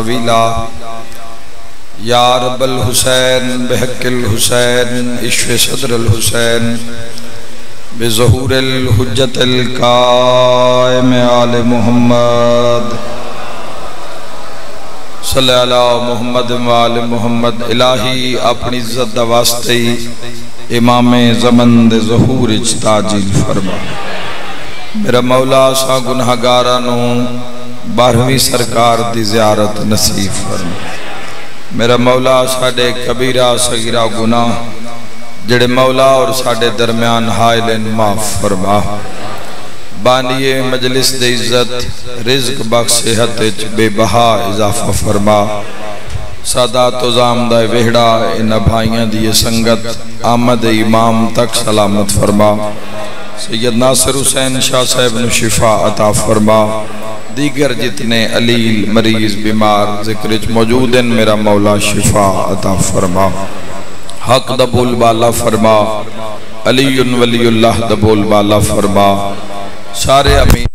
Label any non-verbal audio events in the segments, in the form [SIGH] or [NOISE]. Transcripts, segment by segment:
طویلا۔ یا رب الحسین، بحق الحسین، عشق صدر الحسین، بظہور الحجت القائم آل محمد۔ صلی اللہ محمد وآل محمد، الہی اپنی عزت واسطے امام زمن دے ظہور اجتاجیل فرما۔ میرا مولا سا گناہ گارانو بارہویں سرکار دی زیارت نصیب فرما۔ میرا مولا ساڑے کبیرہ، صغیرہ گناہ، جڑے مولا اور ساڑے درمیان حائلن معاف فرما۔ بانیے، مجلس دے عزت، رزق بخش صحت اچ بے بہا اضافہ فرما۔ سادات و زامدہ وہڑا ان بھائیاں دیئے سنگت، آمد امام تک سلامت فرما۔ سید ناصر حسین شاہ صاحب نو شفا عطا فرما۔ دیگر جتنے علیل مریض بیمار ذکرچ موجود ہیں، میرا مولا شفا عطا فرما۔ حق دبول بالا فرما۔ علی ولی اللہ دبول بالا فرما۔ سارے امین۔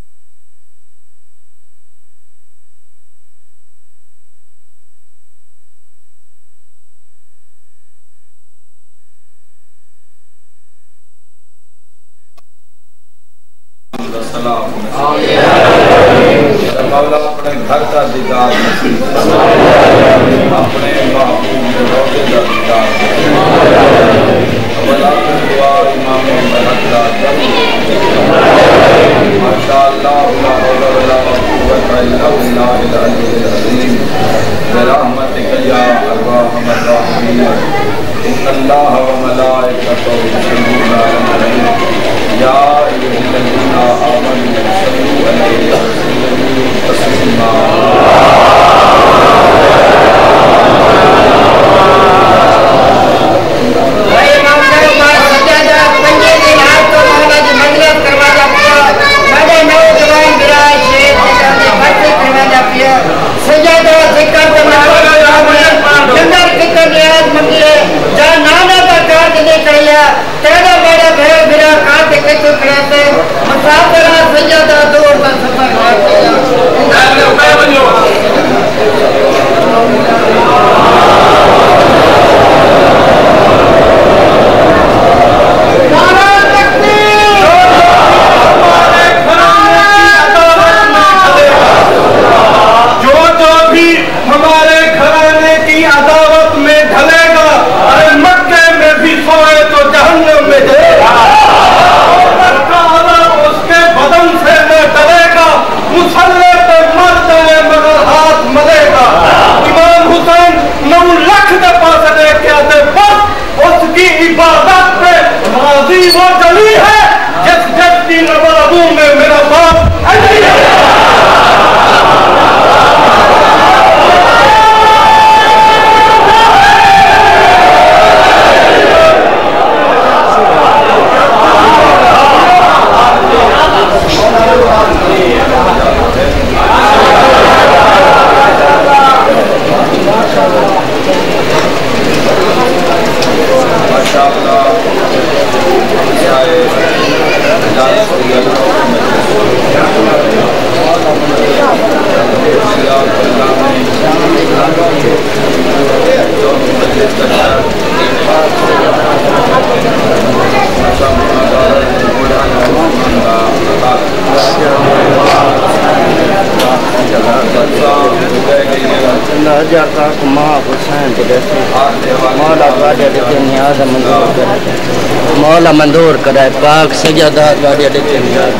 مولا منظور کرے پاک سجدہ گاڑی دیتے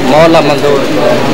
مولا منظور کرے۔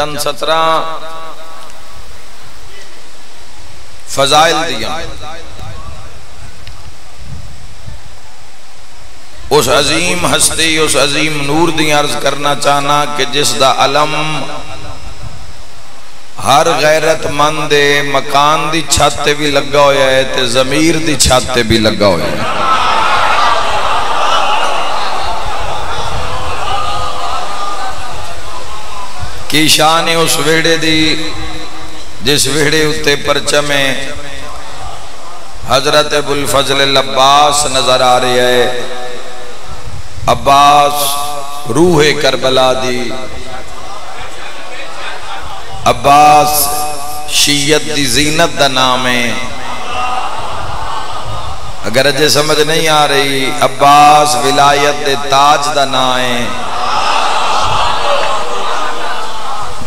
چند سترہ فضائل دیا اس عظیم ہستی، اس عظیم نور دیا عرض کرنا چاہنا کہ جس دا علم ہر غیرت مند مکان دی چھت بھی لگا ہویا ہے تے ضمیر دی چھاتے بھی لگا ہویا ہے۔ کی شان ہے اس ویڑے دی، جس ویڑے اتے پرچم ہے۔ حضرت ابو الفضل عباس نظر آ رہے ہے۔ عباس روح کربلا دی۔ عباس شیعت دی زینت دا نام ہے۔ اگر اجے سمجھ نہیں آ رہی، عباس ولایت دے تاج دا نام ہے۔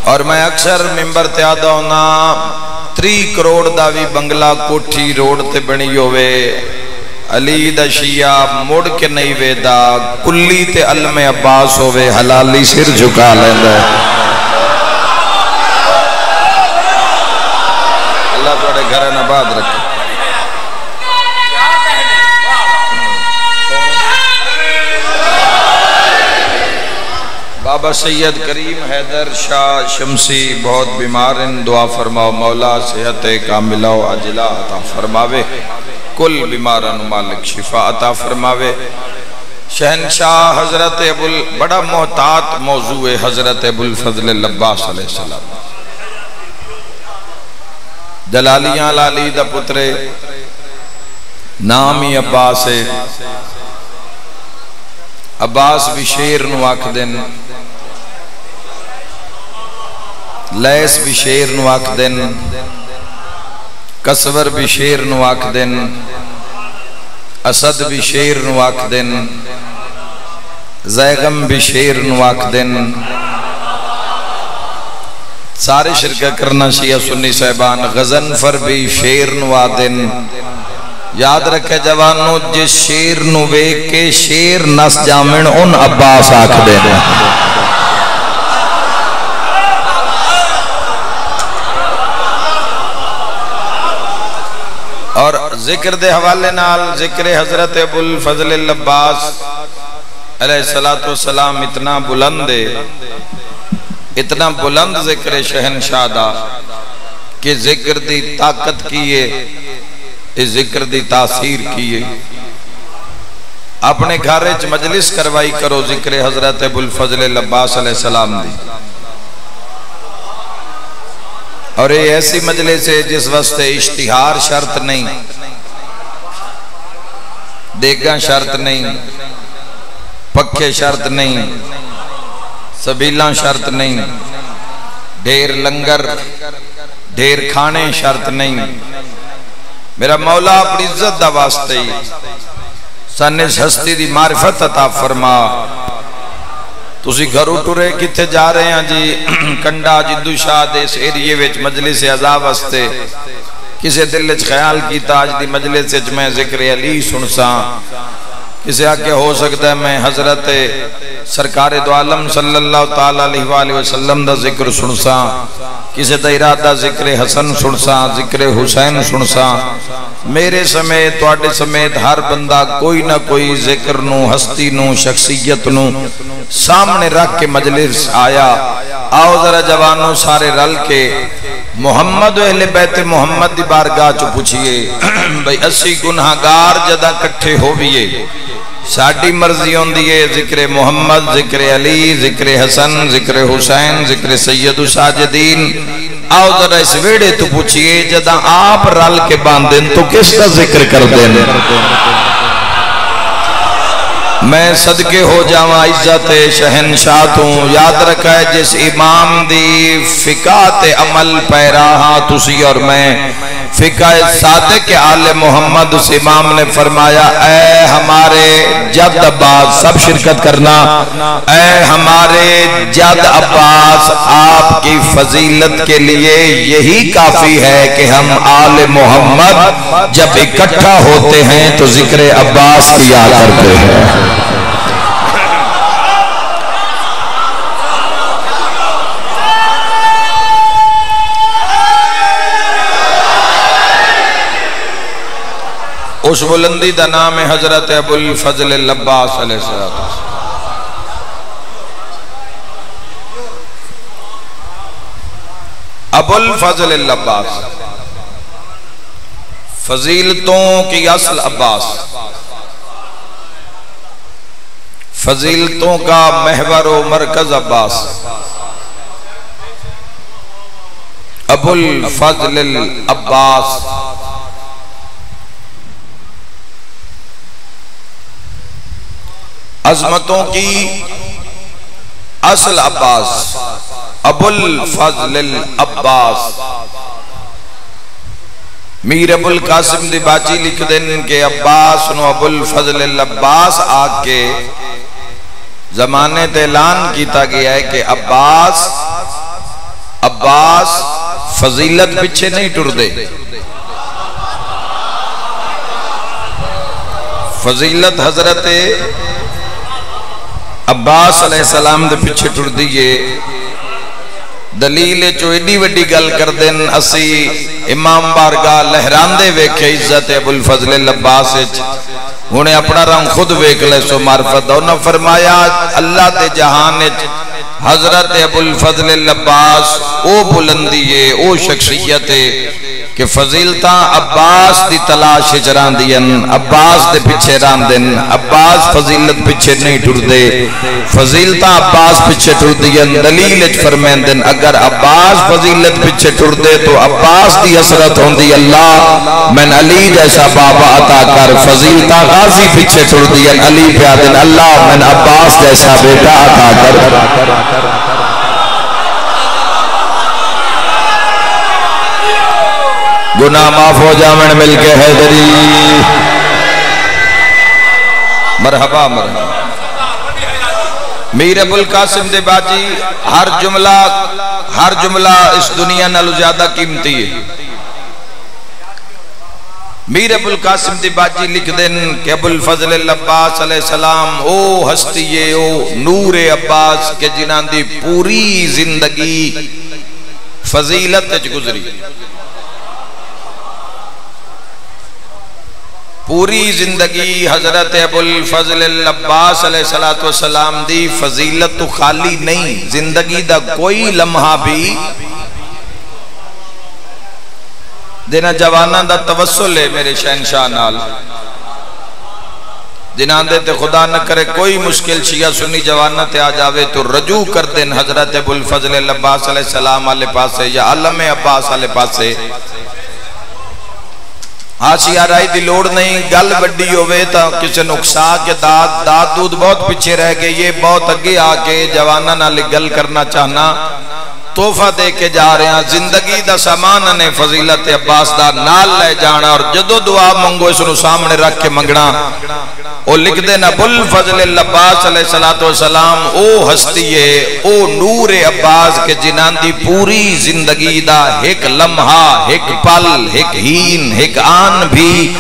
اور میں اکثر ممبر تے ہونا تری کروڑ دا بھی بنگلہ کوٹھی روڈ تے بنی ہوئے علی دا شیعہ مڑ کے نہیں ویدہ کلی تے علم عباس ہوئے حلالی سر جھکا لیندہ ہے سید کریم حیدر شاہ شمسی، بہت بیمار ان دعا فرماؤ، مولا صحت کاملہ و عجلہ عطا فرماوے، کل بیماران مالک شفا عطا فرماوے۔ شہنشاہ حضرت ابل بڑا محتاط موضوع حضرت ابوالفضل لباس علیہ السلام۔ جلالیاں لالی دا پترے نامی ہی عباس ہے۔ عباس بھی شیر نواک دن لیس بھی شیر نواک دن کسور بھی شیر نواک دن اسد بھی شیر نواک دن زیغم بھی شیر نواک دن سارے شرکہ کرنا شیعہ سنی صاحبان غزن فر بھی شیر نو دن یاد رکھے جوانوں جس شیر نوے کے شیر نس جامن ان عباس آکھ دے دن ذکر دے حوالے نال ذکر حضرت ابو الفضل اللباس علیہ السلام اتنا بلند ہے، اتنا بلند ذکر شہنشاہ دا کہ ذکر دی طاقت کیے ذکر دی تاثیر کیے اپنے گھارج مجلس کروائی کرو ذکر حضرت ابو الفضل اللباس علیہ السلام دی۔ اور یہ ایسی مجلس ہے جس واسطے اشتہار شرط نہیں۔ ہے دیگاں شرط نہیں پکھے شرط نہیں سبیلہ شرط نہیں دیر لنگر دیر کھانے شرط نہیں۔ میرا مولا اپنی عزت دا واسطے ہی سن ہستی دی معرفت عطا فرما۔ تسی گھروں ٹرے کتے جا رہے ہیں جی؟ [CLEARS THROAT] کنڈا جدو شاہ دے سیریے ویچ مجلس عذاب ہستے کسے دل وچ خیال کی تاج دی مجلس وچ میں ذکر علی سنسا کسے آکے ہو سکتا ہے میں حضرت سرکار دو عالم صلی اللہ تعالیٰ علیہ وآلہ وسلم دا ذکر سنسا کسے دا ارادہ ذکر حسن سنسا ذکر حسین سنسا میرے سمیت وارڈ سمیت ہر بندہ کوئی نہ کوئی ذکر نو، ہستی نو، شخصیت نو سامنے رکھ کے مجلس آیا۔ آؤ ذرا جوانوں سارے رل کے محمد اہل بیت محمد دی بارگاہ چو پوچھئے، [CLEARS THROAT] بھئی اسی گناہگار جدہ کٹھے ہو بیئے ساڑھی مرضیوں دیئے ذکر محمد، ذکر علی، ذکر حسن، ذکر حسین، ذکر سید ساجدین۔ آو ذرا اس ویڑے تو پوچھئے جدہ آپ رال کے باندین تو کس کا ذکر کر دینے میں صدقے ہو جاواں، عزت شہنشاہ تو یاد رکھا ہے جس امام دی تے عمل پیراہا تسی اور میں فقہ صادق آل محمد اس امام نے فرمایا، اے ہمارے جد عباس، سب شرکت کرنا۔ اے ہمارے جد عباس، آپ کی فضیلت کے لیے یہی کافی ہے کہ ہم آل محمد جب اکٹھا ہوتے ہیں تو ذکر عباس کیا کرتے ہیں۔ اس بلندی دا نام ہے حضرت ابو الفضل اللباس علیہ السلام۔ ابو الفضل اللباس فضیلتوں کی اصل عباس۔ فضیلتوں کا محور و مرکز عباس۔ ابو الفضل العباس۔ عظمتوں کی اصل عباس ابو الفضل العباس۔ میر ابو القاسم دی باچی لکھ دیں کہ عباس نو ابو الفضل العباس آکے زمانے تے اعلان کیتا گیا ہے کہ عباس عباس فضیلت پچھے نہیں ٹر دے فضیلت حضرت عباس علیہ السلام دے پچھے ٹر دیئے۔ دلیل چو ایڈی وڈی گل کر دیں اسی امام بارگاہ لہران دے ویکھے عزت ابو الفضل العباس انہیں اپنا رنگ خود ویکھ لے سو معرفت۔ انہوں فرمایا، اللہ دے جہان حضرت ابو الفضل العباس او بلندیے او شخصیت کہ فضیلتا عباس دی تلاش چران دین عباس دے پچھے ران دین عباس فضیلت پچھے نہیں ٹر دے فضیلتا عباس پچھے ٹر دین دلیل اچ فرمین دین اگر عباس فضیلت پچھے ٹر دے تو عباس دی حسرت ہوں دی اللہ من علی جیسا بابا عطا کر۔ فضیلتا غازی پچھے ٹر دین علی پیا دین اللہ من عباس جیسا بیٹا عطا کر۔ گناہ معاف ہو جامن مل کے حیدری۔ مرحبا مرحبا۔ میر ابو القاسم دے باجی، ہر جملہ ہر جملہ اس دنیا نالو زیادہ قیمتی ہے۔ میر ابو القاسم دی باجی لکھ دیں کہ ابو الفضل العباس علیہ السلام، او ہستی او نور عباس کے جنان دی پوری زندگی فضیلت اچ گزری۔ پوری زندگی حضرت ابو الفضل العباس علیہ السلام دی فضیلت تو خالی نہیں، زندگی دا کوئی لمحہ بھی۔ دینا جوانہ دا توسل ہے میرے شہنشاہ نال۔ جنان دے تے خدا نہ کرے کوئی مشکل شیعہ سنی جوانہ تے آ جاوے تو رجوع کر دیں حضرت ابو الفضل العباس علیہ السلام علیہ پاسے یا علم عباس علیہ پاسے۔ ہاسی آرائی دی لوڑ نہیں گل بڑی ہوئے تا کسی نقصا کے داد داد دود بہت پچھے رہ گئے یہ بہت اگے آکے جوانہ نہ گل کرنا چاہنا توفہ دے کے جا رہے ہیں۔ زندگی دا سامان نے فضیلت عباس دا نال لے جانا اور جدو دعا منگو اس نو سامنے رکھ کے منگنا او لکھ دینا، بل فضل العباس علیہ السلام او ہستیے او نور عباس کے جنان دی پوری زندگی دا ایک لمحہ، ایک پل، ایک ہین، ایک آن بھی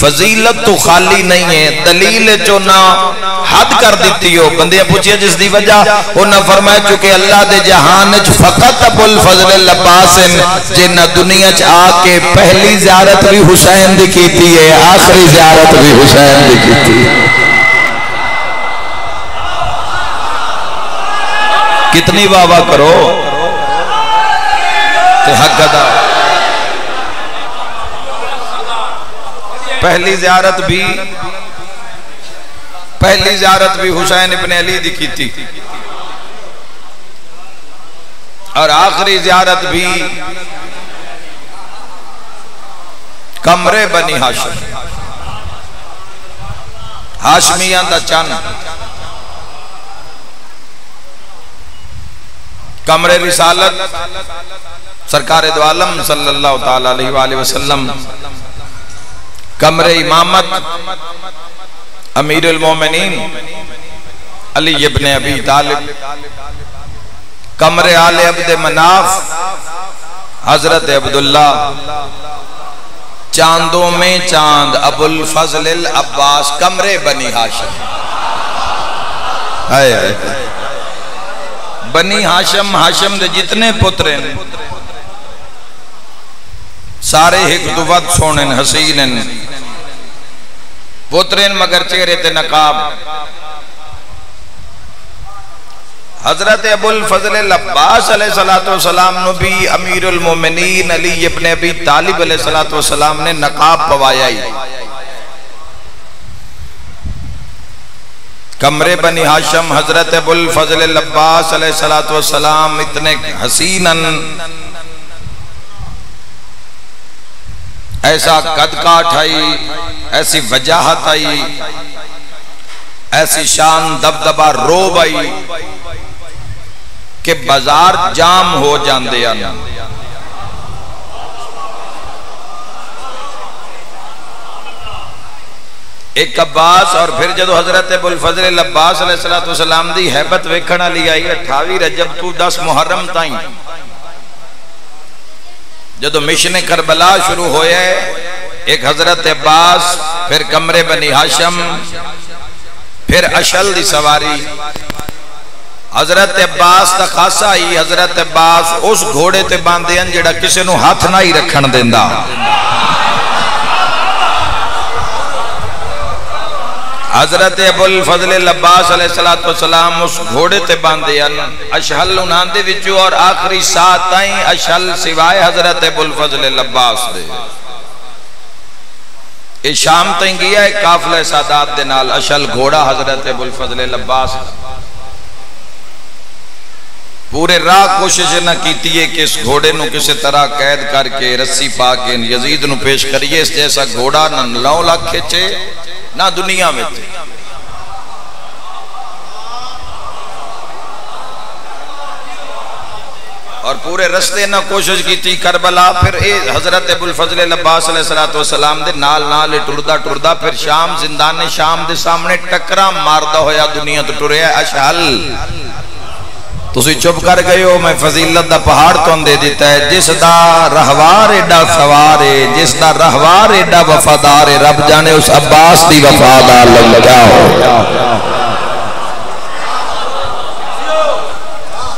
فضیلت تو خالی نہیں ہے، دلیل جو نہ حد کر دیتی ہو۔ بندے پوچھئے جس دی وجہ، وہ نہ فرمائے چکے اللہ دے جہان چ فقط ابو الفضل العباس جن دنیا چ آ کے پہلی زیارت بھی حسین دی کیتی ہے، آخری زیارت بھی حسین دی کیتی ہے۔ کتنی واہ واہ کرو۔ تے حق ادا۔ پہلی زیارت بھی پہلی زیارت بھی حسین ابن علی دی کی تھی۔ اور آخری زیارت بھی کمرے بنی ہاشم۔ ہاشمیان دا چند کمر رسالت سرکار دو عالم صلی اللہ تعالی علیہ وآلہ وسلم کمر امامت امیر المومنین علی ابن ابی طالب، کمر آل عبد مناف، حضرت عبداللہ، چاندوں میں چاند ابو الفضل العباس کمرے بنی ہاشم۔ آئے آئے بنی ہاشم ہاشم دے جتنے پترین سارے ایک دو وقت سونن حسینن پترین مگر چہرے تے نقاب۔ حضرت ابو الفضل العباس علیہ السلام نبی امیر المومنین علی ابن ابی طالب علیہ السلام نے نقاب پوایا ہی۔ کمرے بنی ہاشم حضرت ابو الفضل العباس علیہ السلام اتنے حسینن ایسا قد کاٹ آئی، ایسی وجاہت آئی، ایسی شان دبدبا روب آئی کہ بازار جام ہو جاندے آنا ایک عباس اور پھر جدو حضرت ابو الفضل العباس علیہ السلام دی حیبت ویکھنا لی آئی اٹھاوی رجب تو دس محرم تائیں۔ جدو مشن کربلا شروع ہوئے، ایک حضرت عباس، پھر کمرے بنی ہاشم، پھر اشل دی سواری۔ حضرت عباس تا خاصا ہی حضرت عباس اس گھوڑے تے باندے ہیں جڑا کسے نو ہاتھ نہ ہی رکھن دیندہ حضرت ابو الفضل العباس علیہ السلام اس گھوڑے تے باندے ہیں اشہل انہاں دے وچو اور آخری ساتھ آئیں اشہل سوائے حضرت ابو الفضل العباس دے۔ یہ شام تائیں گیا ہے کافلہ سادات دے نال اشل گھوڑا حضرت ابو الفضل العباس پورے راہ کوشش نہ کیتی ہے کہ اس گھوڑے نو کسی طرح قید کر کے، رسی پا کے، یزید نو پیش کریے، اس جیسا گھوڑا نہ لو لاکھ کھچے۔ نہ دنیا میں تھے۔ اور پورے رستے نہ کوشش کی تھی کربلا، پھر اے حضرت ابو الفضل لباس علیہ السلام دے نال نال ٹردہ ٹردہ پھر شام زندان شام دے سامنے ٹکرا ماردہ ہویا، دنیا تو ٹرے اشحل تسی چپ کر گئے ہو، میں فضیلت دا پہاڑ تو اندے دیتا ہے۔ جس دا رہوار ایڈا سوار ہے، جس دا رہوار ایڈا وفادار ہے، رب جانے اس عباس دی وفادار لگ جاؤ۔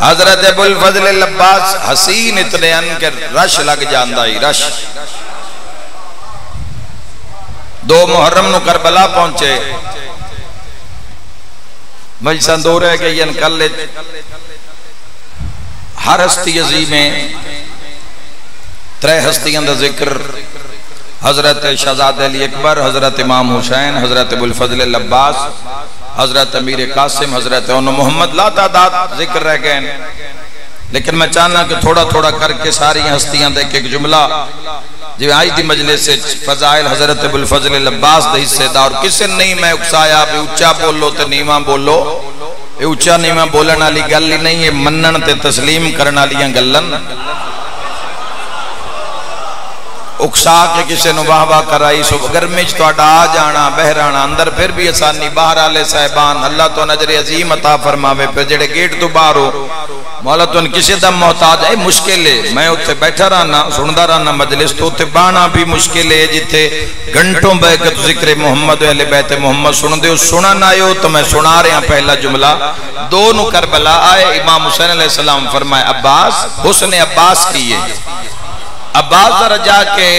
حضرت ابو الفضل العباس حسین اتنے ان کے رش لگ جاندہ ہی، رش۔ دو محرم نو کربلا پہنچے۔ مجھسان دو رہے کہ یہ انکل لے ہر ہستی عظیمیں ترے ہستیاں دا ذکر۔ حضرت شہزاد علی اکبر، حضرت امام حسین، حضرت ابو الفضل العباس، حضرت امیر قاسم، حضرت انہوں محمد، لا تعداد ذکر رہ گئے لیکن میں چاہنا کہ تھوڑا تھوڑا کر کے ساری ہستیاں دیکھ ایک جملہ۔ جی جو آئی دی مجلس سے فضائل حضرت ابو الفضل العباس دے حصے دا اور کسے نہیں میں اکسایا بھی اچھا بولو تے نیمہ بولو۔ یہ اچھا نیمہ بولنا لی گل نہیں یہ منن تے تسلیم کرنا لیاں گلن۔ اکسا کے کسے نو واہ واہ کرائی، سو گرمیچ تو اڈا آ جانا، بہرانا، اندر پھر بھی اسانی باہر آلے صاحبان، اللہ تو نجر عظیم عطا فرماوے پہ جڑے گیٹ تو باہر ہو۔ مولا تو ان کسی دم محتاج ہے مشکل ہے، میں اتھے بیٹھا رہنا سندہ رہنا، مجلس تو اتھے بانا بھی مشکل ہے جتے گھنٹوں بے ذکر محمد و اہل بیت محمد سن دے سنا نہ آئے ہو تو میں سنا رہے ہیں پہلا جملہ۔ دونوں کربلا، آئے امام حسین علیہ السلام فرمائے، عباس، حسن عباس کیے عباس ذرا جا کے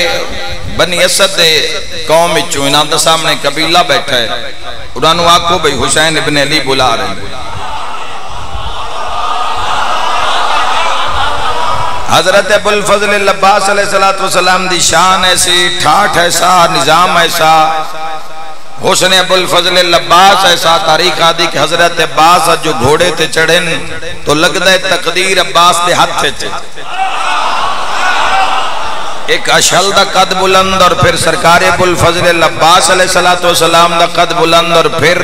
بنی اسد دے قوم اچھو انہاں دا سامنے قبیلہ بیٹھا ہے۔ انہاں نو آکو بھئی حسین ابن علی بلا رہے ہیں۔ حضرت ابو الفضل العباس علیہ السلام دی شان ایسی ٹھاٹ ایسا، نظام ایسا۔ حسن ابو الفضل لباس ایسا تاریخ آدھی کہ حضرت عباس جو گھوڑے تے چڑھن تو لگتا ہے تقدیر عباس دے ہاتھ تے ایک اشل دا قد بلند اور پھر سرکار ابو الفضل لباس علیہ السلام دا قد بلند اور پھر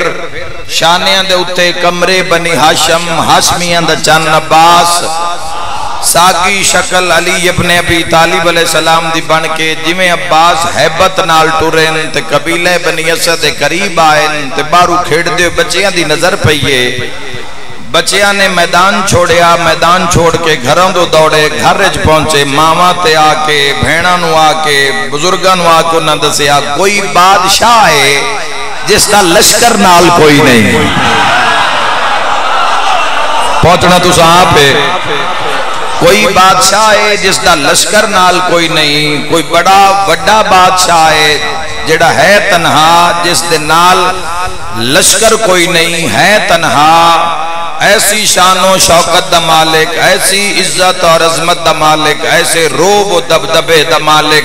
شانیاں دے اتے کمرے بنی حاشم حاشمیاں دا چن عباس ساگی شکل علی ابن ابی طالب علیہ السلام دی بن کے جمیں عباس حیبت نال ٹورین تے قبیلے بنی اسد قریب آئین تے بارو کھیڑ دے بچیاں دی نظر پئیے۔ بچیاں نے میدان چھوڑیا، میدان چھوڑ کے گھروں دو دوڑے، گھر رج پہنچے ماما تے آکے بھیڑا نو آکے بزرگاں نو آکے انہاں دسیا، کوئی بادشاہ ہے جس کا لشکر نال کوئی نہیں پہنچنا تو صاحب ہے۔ کوئی بادشاہ ہے جس دا لشکر نال کوئی نہیں، کوئی بڑا وڈا بادشاہ ہے جڑا ہے تنہا، جس دے نال لشکر کوئی نہیں، ہے تنہا ایسی شان و شوکت دا مالک، ایسی عزت اور عظمت دا مالک، ایسے روب و دبدبے دا مالک۔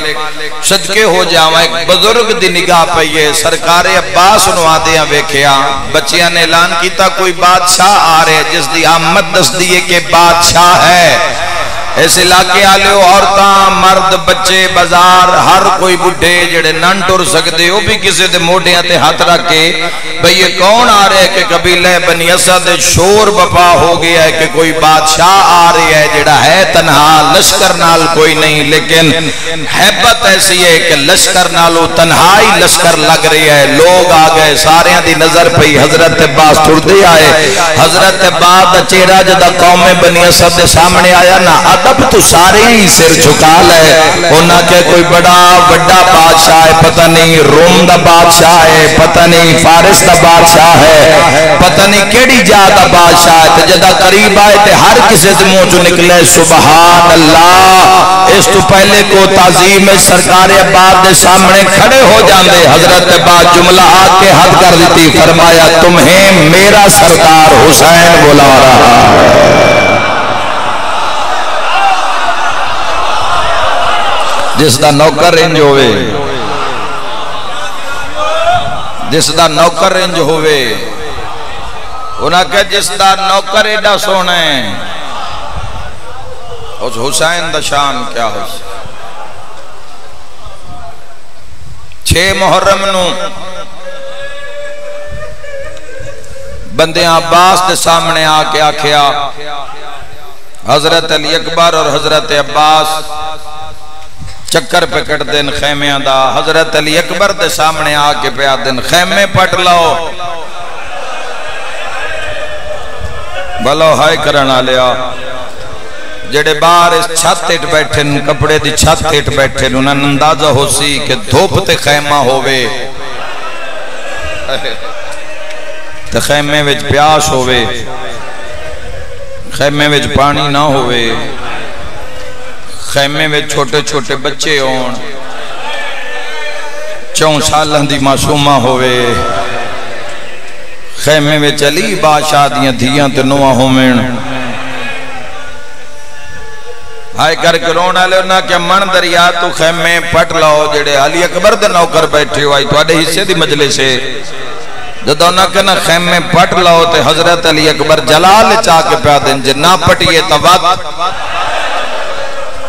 صدقے ہو جاؤں ایک بزرگ دی نگاہ پئیے سرکار عباس نو آدیاں ویکھیا۔ بچیاں نے اعلان کیتا، کوئی بادشاہ آ رہے، جس دی آمد دس دیئے کہ بادشاہ ہے۔ اس علاقے آلے عورتاں، مرد، بچے، بازار، ہر کوئی بڈھے جڑے نن ٹر سکتے ہو بھی کسی دے موڑیاں تے ہاتھ رکھ کے، بھئی یہ کون آ رہے کہ قبیلہ بنی اسد شور بپا ہو گیا ہے کہ کوئی بادشاہ آ رہی ہے جڑا ہے تنہا، لشکر نال کوئی نہیں، لیکن حیبت ایسی ہے کہ لشکر نالو تنہائی لشکر لگ رہی ہے۔ لوگ آ گئے سارے دی نظر پئی، حضرت باس ٹھردے آئے۔ حضرت باس دا چہرہ جدا قوم بنی اسد دے سامنے آیا نا ادب تو سارے ہی سر جھکا لے۔ ہونا کہ کوئی بڑا بڑا بادشاہ ہے، پتہ نہیں روم دا بادشاہ ہے، پتہ نہیں فارس دا بادشاہ ہے، پتہ نہیں کیڑی جا دا بادشاہ ہے۔ تے جدا قریب آئے تے ہر کسی دے منہ چ نکلے، سبحان اللہ۔ اس تو پہلے کو تعظیم سرکار عباد دے سامنے کھڑے ہو جاندے۔ حضرت عباد جملہ آ کے حد کر دیتی، فرمایا، تمہیں میرا سردار حسین بلا رہا۔ ہے جس دا نوکر انج ہوئے جس دا نوکر انج ہوئے انہاں کہ جس دا نوکر ایڈا سونا ہے اس حسین دا شان کیا ہو چھ محرم نو بندے عباس دے سامنے آ کے آکھیا حضرت علی اکبر اور حضرت عباس چکر پہ کٹ دن خیمیاں دا، حضرت علی اکبر دے سامنے آ کے پہ دن خیمے پٹ لاؤ۔ بلو ہائے کرنا لیا جڑے بار اس چھت اٹ بیٹھن کپڑے دی چھت اٹ بیٹھن انہاں اندازہ ہو سی کہ دھوپ تے خیمہ ہووے۔ تے خیمے وچ پیاس ہووے۔ خیمے وچ پانی نہ ہووے۔ خیمے میں چھوٹے چھوٹے بچے ہون چون سالن دی معصومہ ہوئے۔ خیمے میں چلی بادشاہ دیاں دھیاں تے نواں ہومن ہائے کر کے رونا لے کہ من دریا تو خیمے پٹ لاؤ، جڑے علی اکبر دے نوکر بیٹھے ہوئی تو آدھے حصے دی مجلے سے جدو نہ کہنا خیمے پٹ لاؤ تے حضرت علی اکبر جلال چاہ کے پیا دیں جے پٹیے تو وقت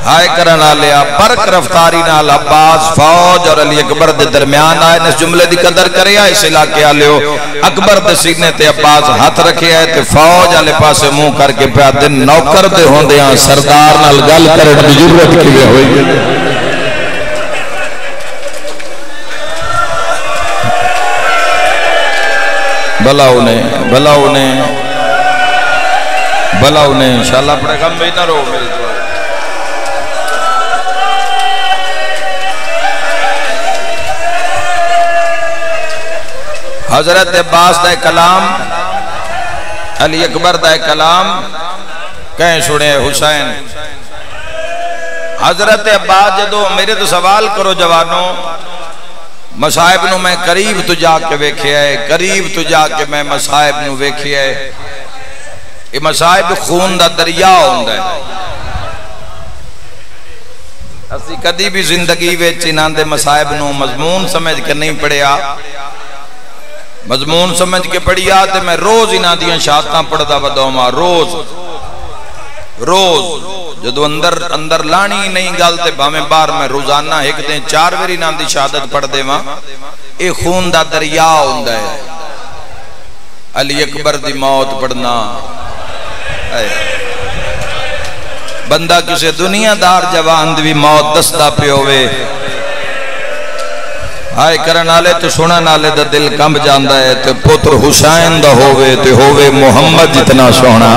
ہائے کرنا لیا برک رفتاری نال عباس، فوج اور علی اکبر دے درمیان آئے اس جملے دی قدر کرے آئے اس علاقے آلے ہو۔ اکبر دے سینے تے عباس ہاتھ رکھے آئے تے فوج آلے پاسے منہ کر کے پیا دن نوکر دے ہوں دے ہاں سردار نال گل کرے دی ضرورت کی بھی ہوئی؟ بلا انہیں بلا انہیں بلا انہیں انشاءاللہ پڑے گا، میں نہ رو میری حضرت عباس دا کلام، علی اکبر دا کلام، کہیں سنے حسین۔ حضرت عباس جدو میرے تو سوال کرو جوانوں مسائب نو میں قریب تو جا کے ویکھے ہے، قریب تو جا کے میں مسائب نو ویکھے ہے۔ یہ مسائب خون دا دریا ہوندہ ہے۔ اسی کدی بھی زندگی ویچ انہاں دے مسائب نو مضمون سمجھ کے نہیں پڑیا مضمون سمجھ کے پڑھیا تے میں روز انہاں دیاں شہادتاں پڑھدا وداواں روز روز۔ جدو اندر اندر لانی نہیں گل تے بھاویں بار میں روزانہ ایک دن چار واری نام دی شہادت پڑھ دیواں اے خون دا دریا ہوندا ہے۔ علی اکبر دی موت پڑھنا۔ اے۔ بندہ کسے دنیا دار جوان دی موت دستا پیوے آئے کرن آلے تو سنن آلے دا دل کمب جاندہ ہے تو پتر حسین دا ہووے تو ہووے محمد جتنا سونا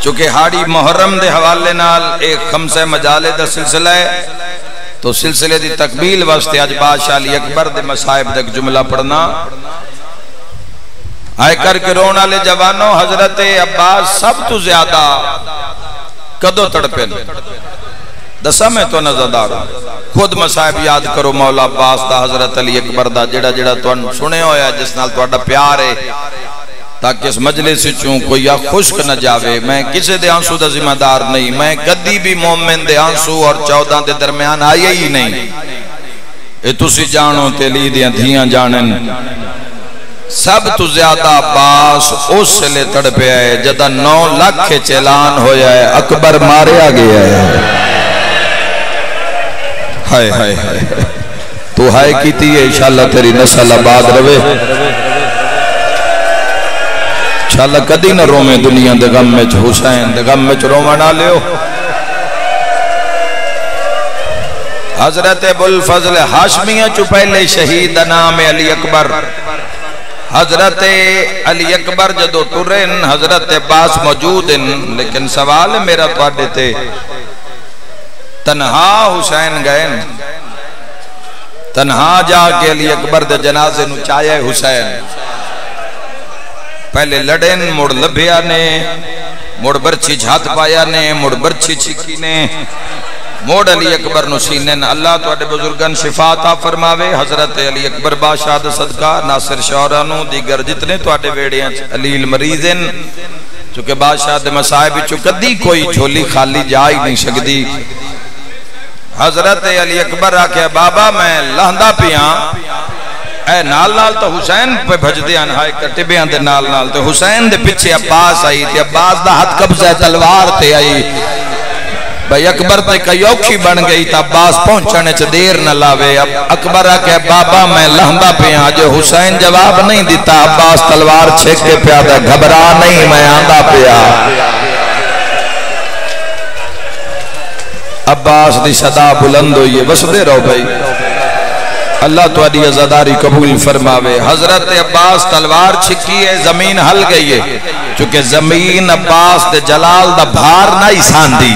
چونکہ ہاڑی محرم دے حوالے نال ایک خمسہ مجالے دا سلسلہ ہے تو سلسلے دی تقبیل واسطے آج بادشاہ علی اکبر دے مصائب دے جملہ پڑھنا آئے کر کے رونا لے جوانوں حضرت عباس سب تو زیادہ کدو تڑپے دسا میں تو نظردار خود مصائب یاد کرو مولا عباس دا حضرت علی اکبر دا، جڑا جڑا تو ان سنے ہویا جس نال تو اڈا پیار ہے۔ تاکہ اس مجلس چون کوئی یا خشک نہ جاوے۔ میں کسے دے آنسو دا ذمہ دار نہیں۔ میں گدی بھی مومن دے آنسو اور چودہ دے درمیان آئے ہی نہیں۔ اے تسی جانو تے لی دیاں دھیاں جانن۔ سب تو زیادہ عباس اس لے تڑ پہ آئے جدہ نو لاکھ چیلان ہو جائے اکبر ماریا گیا ہے۔ ہائے ہائے ہائے۔ تو ہائے کی تھی ہے انشاءاللہ تیری نسل آباد روے انشاءاللہ کدی نہ رومے دنیا دے غم میں حسین دے غم میں رومہ نہ لیو۔ حضرت ابوالفضل ہاشمیہ چو پہلے شہید نام علی اکبر۔ حضرت علی اکبر جدو ٹرین، حضرت باس موجود ہیں، لیکن سوال میرا توڑے تھے تنہا حسین گئے تنہا جا کے علی اکبر دے جنازے نو چاہے حسین۔ پہلے لڑین، مڑ لبھیا نے، مڑ برچی جھات پایا نے، مڑ برچی چکی نے۔ موڑ علی اکبر نو سینن۔ اللہ تو اڈے بزرگن شفاعتا فرماوے۔ حضرت علی اکبر بادشاہ صدقہ، ناصر شورانو دیگر جتنے تو اڈے ویڑیاں علیل مریضن، چونکہ بادشاہ دے مسائب چکدی کوئی جھولی خالی جا ہی نہیں سکدی۔ حضرت علی اکبر آکے بابا میں لہندہ پیاں۔ اے نال نال تو حسین پہ بھج دیا نہائے کٹبیاں دے نال نال تو حسین دے پچھے عباس آئی تھی عباس دا ہاتھ قبضہ تلوار تے آئی۔ بھئی اکبر تے کئی اوکھی بن گئی تا باس پہنچنے چھ دیر نہ لاوے۔ اکبر آکے بابا میں لہندہ پہ آن حسین جواب نہیں دیتا عباس تلوار چھک کے پیادہ گھبرا نہیں، میں آندہ پہ آن عباس دی صدا بلند ہوئی ہے بس دے رہو بھئی اللہ تو علی ازاداری قبول فرماوے۔ حضرت عباس تلوار چھکی ہے، زمین ہل گئی ہے۔ چونکہ زمین عباس دے جلال دا بھار نہ ایسان دی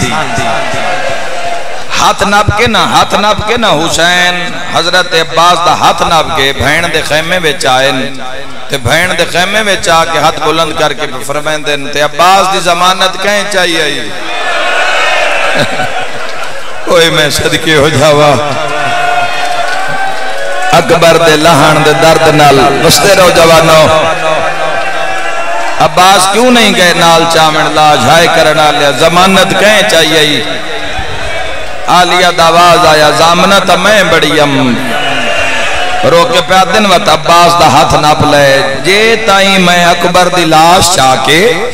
ہاتھ ناب کے نہ، ہاتھ ناب کے نہ حسین۔ حضرت عباس دا ہاتھ ناب کے بھین دے خیمے میں چاہن تے بھین دے خیمے میں چاہ کے ہاتھ بلند کر کے فرمین دے تے عباس دی زمانت کہیں چاہیے؟ [LAUGHS] کوئی میں صدقے ہو جاوا اکبر دے لہن دے درد نال بستے رہو جوانو. عباس کیوں نہیں گئے نال چامن لاج؟ ہائے کرنا لیا زمانت کہیں چاہیے آلیا داواز آیا، زامنت میں بڑی ام۔ رو کے پہ دن وقت عباس دا ہاتھ ناپ لے۔ جے تائیں میں اکبر دی لاش چاہ کے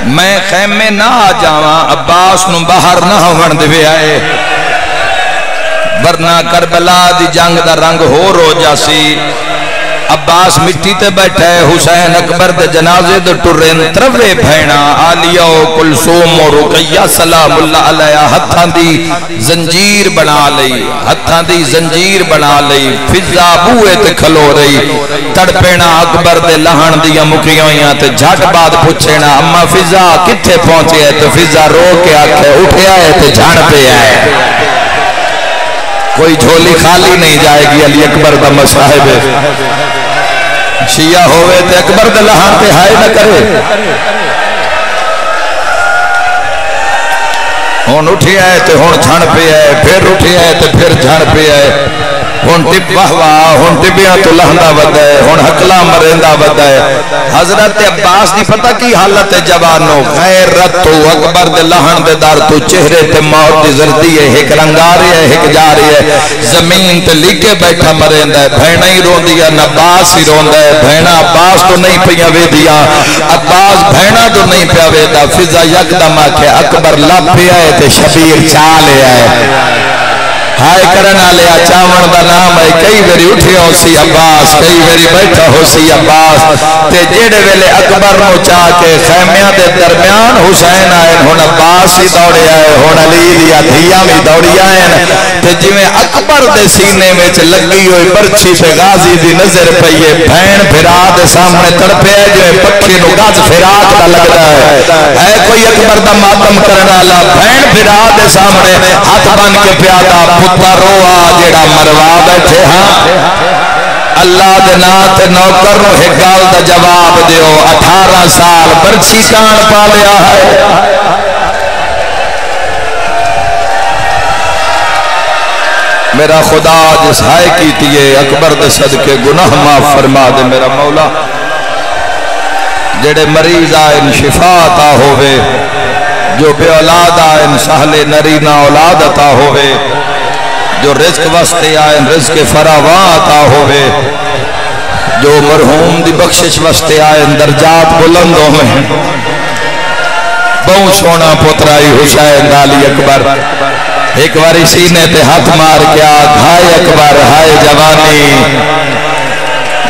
میں خیمے نہ آ جاواں، عباس نو باہر نہ ہون دے آئے۔ ورنہ کربلا دی جنگ دا رنگ ہو رو جاسی عباس مٹی تے بیٹھے حسین اکبر دے جنازے دے ٹرین تروے بھینا۔ آلیہ و کلسوم و رقیہ سلام اللہ علیہ ہتھان دی زنجیر بنا لئی ہتھان دی زنجیر بنا لئی۔ فضا بوئے تے کھلو رہی۔ تڑپینا اکبر دے لہن دیا مکریویاں تے جھٹ بعد پوچھینا، اما فضا کتھے پہنچے؟ ہے تو فضا رو کے آکھے، اٹھے آئے تے جھڑ پہ آئے۔ کوئی جھولی خالی نہیں جائے گی، علی اکبر دا مصاحب شیعہ ہوئے تے اکبر دا لہاں تے ہائے نہ کرے۔ ہون اٹھی آئے تے ہون جھن پہ آئے، پھر اٹھی آئے تے پھر جھن پہ آئے۔ ہن ٹپ واہ واہ ہن ٹپیاں تو لہندا ودا ہے ہن حقلا مریندا ودا ہے حضرت عباس دی پتہ کی حالت ہے جوانو؟ غیرت تو اکبر دے لہن دے دار تو چہرے تے موت دی زردی ہے ایک رنگاری ہے ایک جاری ہے۔ زمین تے لکھے بیٹھا مریندا ہے بہنا ہی روندی ہے نباس ہی روندا ہے۔ بہنا عباس تو نہیں پیاں ویدیاں عباس بہنا تو نہیں پیا ویدا فضا یکدم آکھے، اکبر لب پیا ہے تے شبیر چالے آئے ہائے کرنا لیا چاون دا نام ہے کئی بری اٹھے ہو سی عباس کئی بری بیٹھا ہو سی عباس تے جیڑے ویلے اکبر نو چاہ کے خیمیاں دے درمیان حسین آئے ہون عباس ہی دوڑے آئے ہون علی دیا دھیا بھی دوڑی آئے تے جویں اکبر دے سینے میں چ لگی ہوئی برچی پہ غازی دی نظر پئیے بہن پھرا دے سامنے تڑپے جویں پکھی نو گاز پھراک دا لگدا ہے اے کوئی اکبر دا ماتم کرنا والا بہن پھرا دے سامنے ہاتھ بن کے پیادا پتر روا جیڑا مروا بیٹھے ہاں۔ اللہ دے نات نوکر نو ایک گال دا جواب دیو، اٹھارہ سال برچی کان پا لیا ہے۔ میرا خدا جس ہائے کی تیے اکبر دے صدقے گناہ معاف فرما دے میرا مولا۔ جڑے مریض آئین شفا عطا ہوئے جو بے اولاد آئین سہل نرینا اولاد عطا ہوئے جو رزق وستے آئین رزق فراوان عطا ہوئے۔ جو مرحوم دی بخشش وستے آئین درجات بلندوں میں بہت سونا پترائی حسین علی اکبر۔ ایک باری سینے تے ہاتھ مار کیا ہائے اکبر، ہائے جوانی۔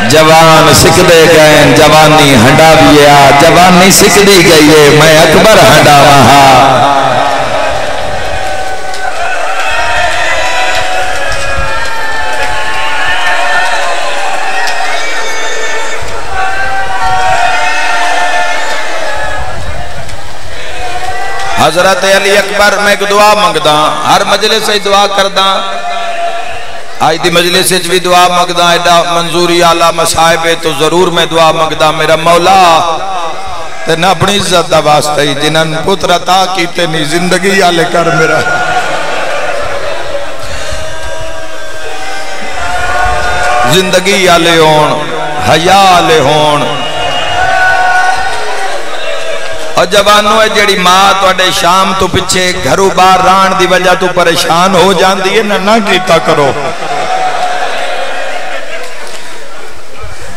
جوان سکھ دے گئے، جوانی ہنڈا بھی آ، جوانی سکھ دی گئی ہے، میں اکبر ہنڈا وہاں حضرت علی اکبر، میں ایک دعا منگدا ہر مجلس سے دعا کردا۔ آج دی مجلس سے بھی دعا منگدا ایڈا منظوری اعلی مصائب تو ضرور میں دعا منگدا میرا مولا۔ تے اپنی عزت دا واسطہ ہی، جنہاں پتر عطا کیتے نہیں زندگی والے کر میرا۔ زندگی والے ہون، حیا والے ہون۔ اور جوانوں ہے جیڑی ماں توڑے شام تو پچھے گھرو بار ران دی وجہ تو پریشان ہو جان دیئے نہ نہ کیتا کرو۔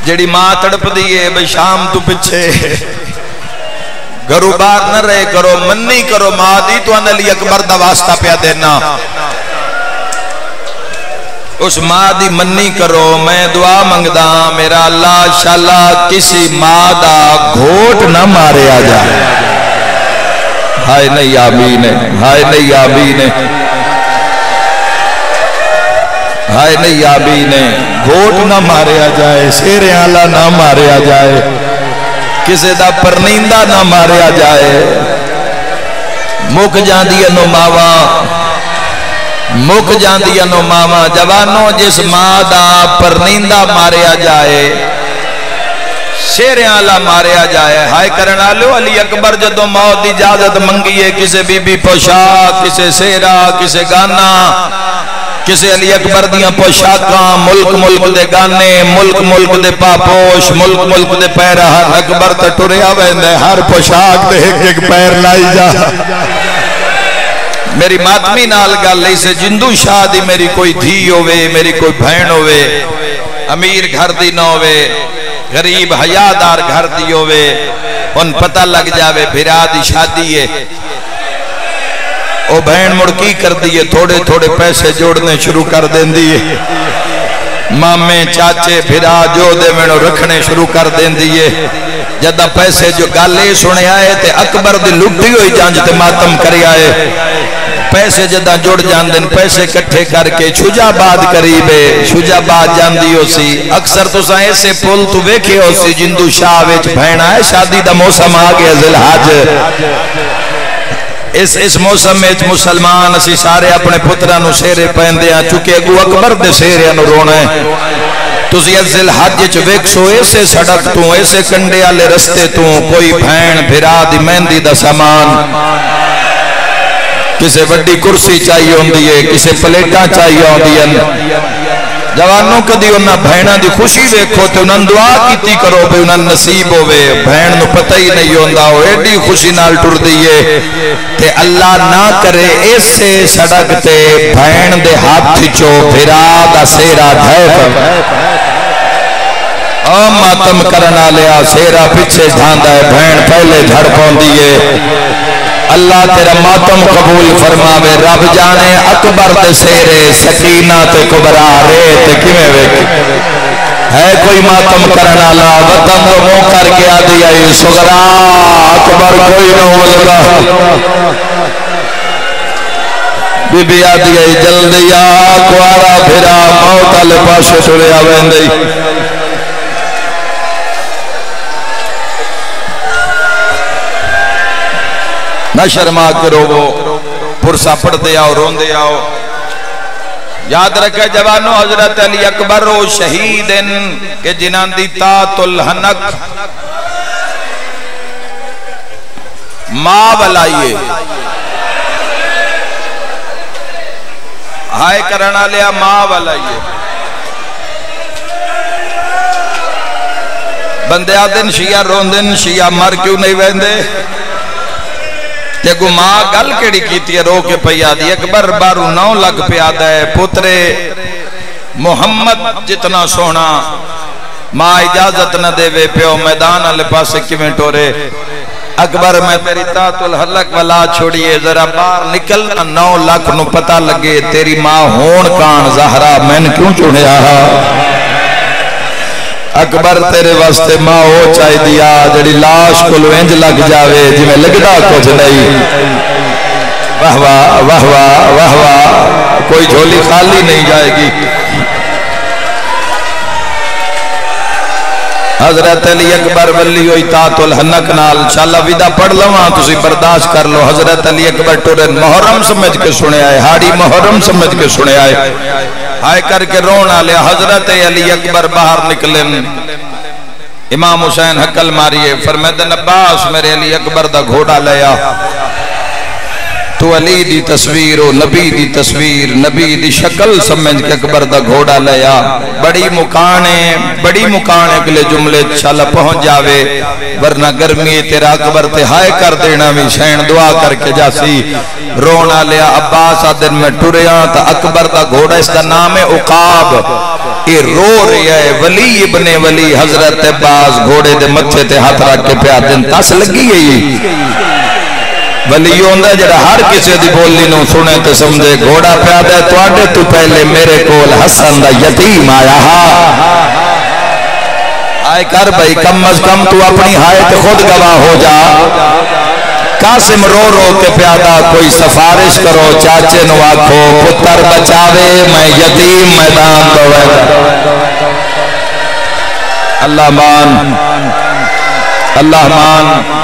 جیڑی ماں تڑپ دیئے بھئی شام تو پچھے گھرو بار نہ رہے کرو، منی کرو ماں دی، تو انہ لی اکبر دا واسطہ پیا دینا۔ اس ماں دی منی کرو، میں دعا منگدا ہاں، میرا اللہ شاللہ کسی ماں دا گھوٹ نہ مارے آ جائے۔ ہائے نہیں، آمین ہائے نہیں، آمین ہائے نہیں، آمین گھوٹ نہ مارے آ جائے سیرے آلہ نہ مارے آ جائے۔ کسی دا پرنیندہ نہ مارے آ جائے۔ مک جان دیا نو ماواں۔ مک جاندی انو ماما جوانو جس ماں دا پرنیندہ ماریا جائے شیریں آلہ ماریا جائے ہائے کرنا لو علی اکبر جدو موت اجازت منگیے کسے بی بی پوشاک کسے سیرہ کسے گانا کسے علی اکبر دیاں پوشاکاں ملک ملک دے گانے ملک ملک دے پاپوش ملک ملک دے پیرہ ہر اکبر تے ٹریا ویندے ہر پوشاک دے ایک ایک پیر لائی جا میری ماتمی نال گل نہیں سے جندو شاہ دی میری کوئی دھی ہوئے میری کوئی بہن ہوئے امیر گھر دی نہ ہوئے غریب حیادار گھر دی ہوئے ان پتہ لگ جاوے بھرا دی شادی ہے۔ او بہن مڑکی کر دیئے تھوڑے تھوڑے پیسے جوڑنے شروع کر دیں دیئے مامے چاچے بھرا جو دے میں رکھنے شروع کر دیں دیئے جدہ پیسے جو گالے سنے آئے تے اکبر دی لٹی ہوئی جانج تے ماتم کری آئے۔ پیسے جدہ جوڑ جان دن پیسے کٹھے کر کے شجا باد قریبے شجا باد جان دیو سی۔ اکثر تو سائے سے پل تو بیکھے ہو سی جندو شاہ ویچ بھینا ہے شادی دا موسم آگیا زلحاج اس اس موسم میں مسلمان اسی سارے اپنے پترانو سیرے پہندے ہیں چونکہ اگو اکبر دے سیرے انو رونا ہے۔ تسی ازل حج چ ویکھو ایسے سڑک تو ایسے کنڈے والے رستے تو کوئی بہن بھرا دی مہندی دا سامان۔ کسے وڈی کرسی چاہیے ہوندی ہے، کسے پلیٹاں چاہیے ہوندی ہیں۔ جوانوں کدی انہاں بہناں دی خوشی ویکھو تے انہاں دعا کیتی کرو بھی انہاں نصیب ہوے بہن نو پتہ ہی نہیں ہوندا او ایڈی خوشی نال ٹر دیئے تے اللہ نہ کرے ایسے سڑک تے بہن دے ہاتھ چو پھرا دا سیرا ڈھے او ماتم کرنا لیا سیرا پیچھے جھاندا ہے بہن پہلے جھڑ پون دیئے اللہ تیرا ماتم قبول فرماوے، رب جانے اکبر تے سیرے، سکینہ تے کبرا، ریت کیویں ویکھ؟ ہے کوئی ماتم کرنا لا وطن تو منہ کر کے آ دیا سگرا اکبر، کوئی نہ ولگا بی بی آ دیا جلدی آ کوارا پھرا، موت والے پاسے ٹریا ویندی نہ شرما کرو وہ پرسا پڑھتے آؤ، روندے آؤ۔ یاد رکھے جوانو، حضرت علی اکبر و شہید کہ جنان دی تات الحنک۔ ماں بلائیے۔ ہائے کرنا لیا ماں بلائیے۔ بندے آدن شیعہ روندن شیعہ، مر کیوں نہیں ویندے؟ تے کو ماں گل کیڑی کیتی ہے؟ رو کے پیا دی اکبر بارو نو لگ پیا دے پترے، محمد جتنا سونا، ماں اجازت نہ دے وے پیو، میدان والے پاسے کیویں ٹورے؟ اکبر، میں تیری تات الحلق والا چھوڑیے، ذرا باہر نکل نو لاکھ نو پتہ لگے، تیری ماں ہون کان زہرا، میں نے کیوں چھوڑیا چڑھیا اکبر تیرے واسطے ماں ہو چاہی دیا جڑی لاش کو لوینج لگ جاوے جی میں لگڑا کچھ نہیں۔ واہ واہ واہ واہ واہ واہ، کوئی جھولی خالی نہیں جائے گی۔ حضرت علی اکبر ولی ہوئی تات الحنک نال، انشاءاللہ ویدہ پڑھ لواں، تسی برداشت کر لو۔ حضرت علی اکبر ٹورن محرم سمجھ کے سنے آئے، ہاڑی محرم سمجھ کے سنے آئے۔ آئے کر کے رونا لیا حضرت علی اکبر باہر نکلن۔ امام حسین حکل ماریے فرمیدن عباس میرے علی اکبر دا گھوڑا لیا۔ تو علی دی تصویر و نبی دی تصویر، نبی دی شکل سمجھ کے اکبر دا گھوڑا لیا بڑی مکانے بڑی مکانے کے لیے جملے چل پہنچ جاوے۔ ورنہ گرمی تیرا اکبر تے ہائے کر دینا بھی شین دعا کر کے جاسی رونا لیا عباس آدن میں ٹوریا تا اکبر دا گھوڑا، اس کا نام ہے اقاب یہ رو رہا ہے، ولی ابن ولی، حضرت عباس گھوڑے دے مچھے تے ہاتھ رکھ کے پیار دن تاس لگی گئی ولی ہوندہ جڑا ہر کسی دی بولی نو سنے تے سمجھے گھوڑا پیادہ ہے تو آڈے تو پہلے میرے کول حسن دا یتیم آیا ہا آئے کر بھئی کم از کم تو اپنی حایت خود گواہ ہو جا قاسم رو رو کے پیادہ کوئی سفارش کرو چاچے نو آکھو پتر بچاوے میں یتیم میدان دوے اللہ مان اللہ مان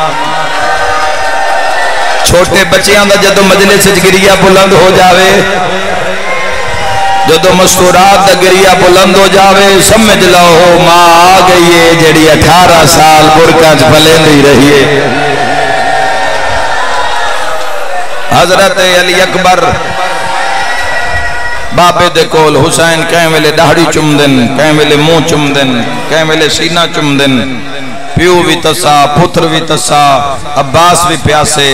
چھوٹے بچیاں دا جدو مجلس گریا بلند ہو جاوے جدو مستورات دا گریا بلند ہو جاوے، سمجھ لو ماں آ گئی ہے جڑی اٹھارہ سال برکانچ پلے نہیں رہی ہے۔ حضرت علی اکبر بابے دے کول حسین کہیں ویلے داڑھی چم دن کہیں ویلے منہ چم دن کہیں ویلے سینہ چم دن پیو بھی تسا، پتر بھی تسا، عباس بھی پیاسے،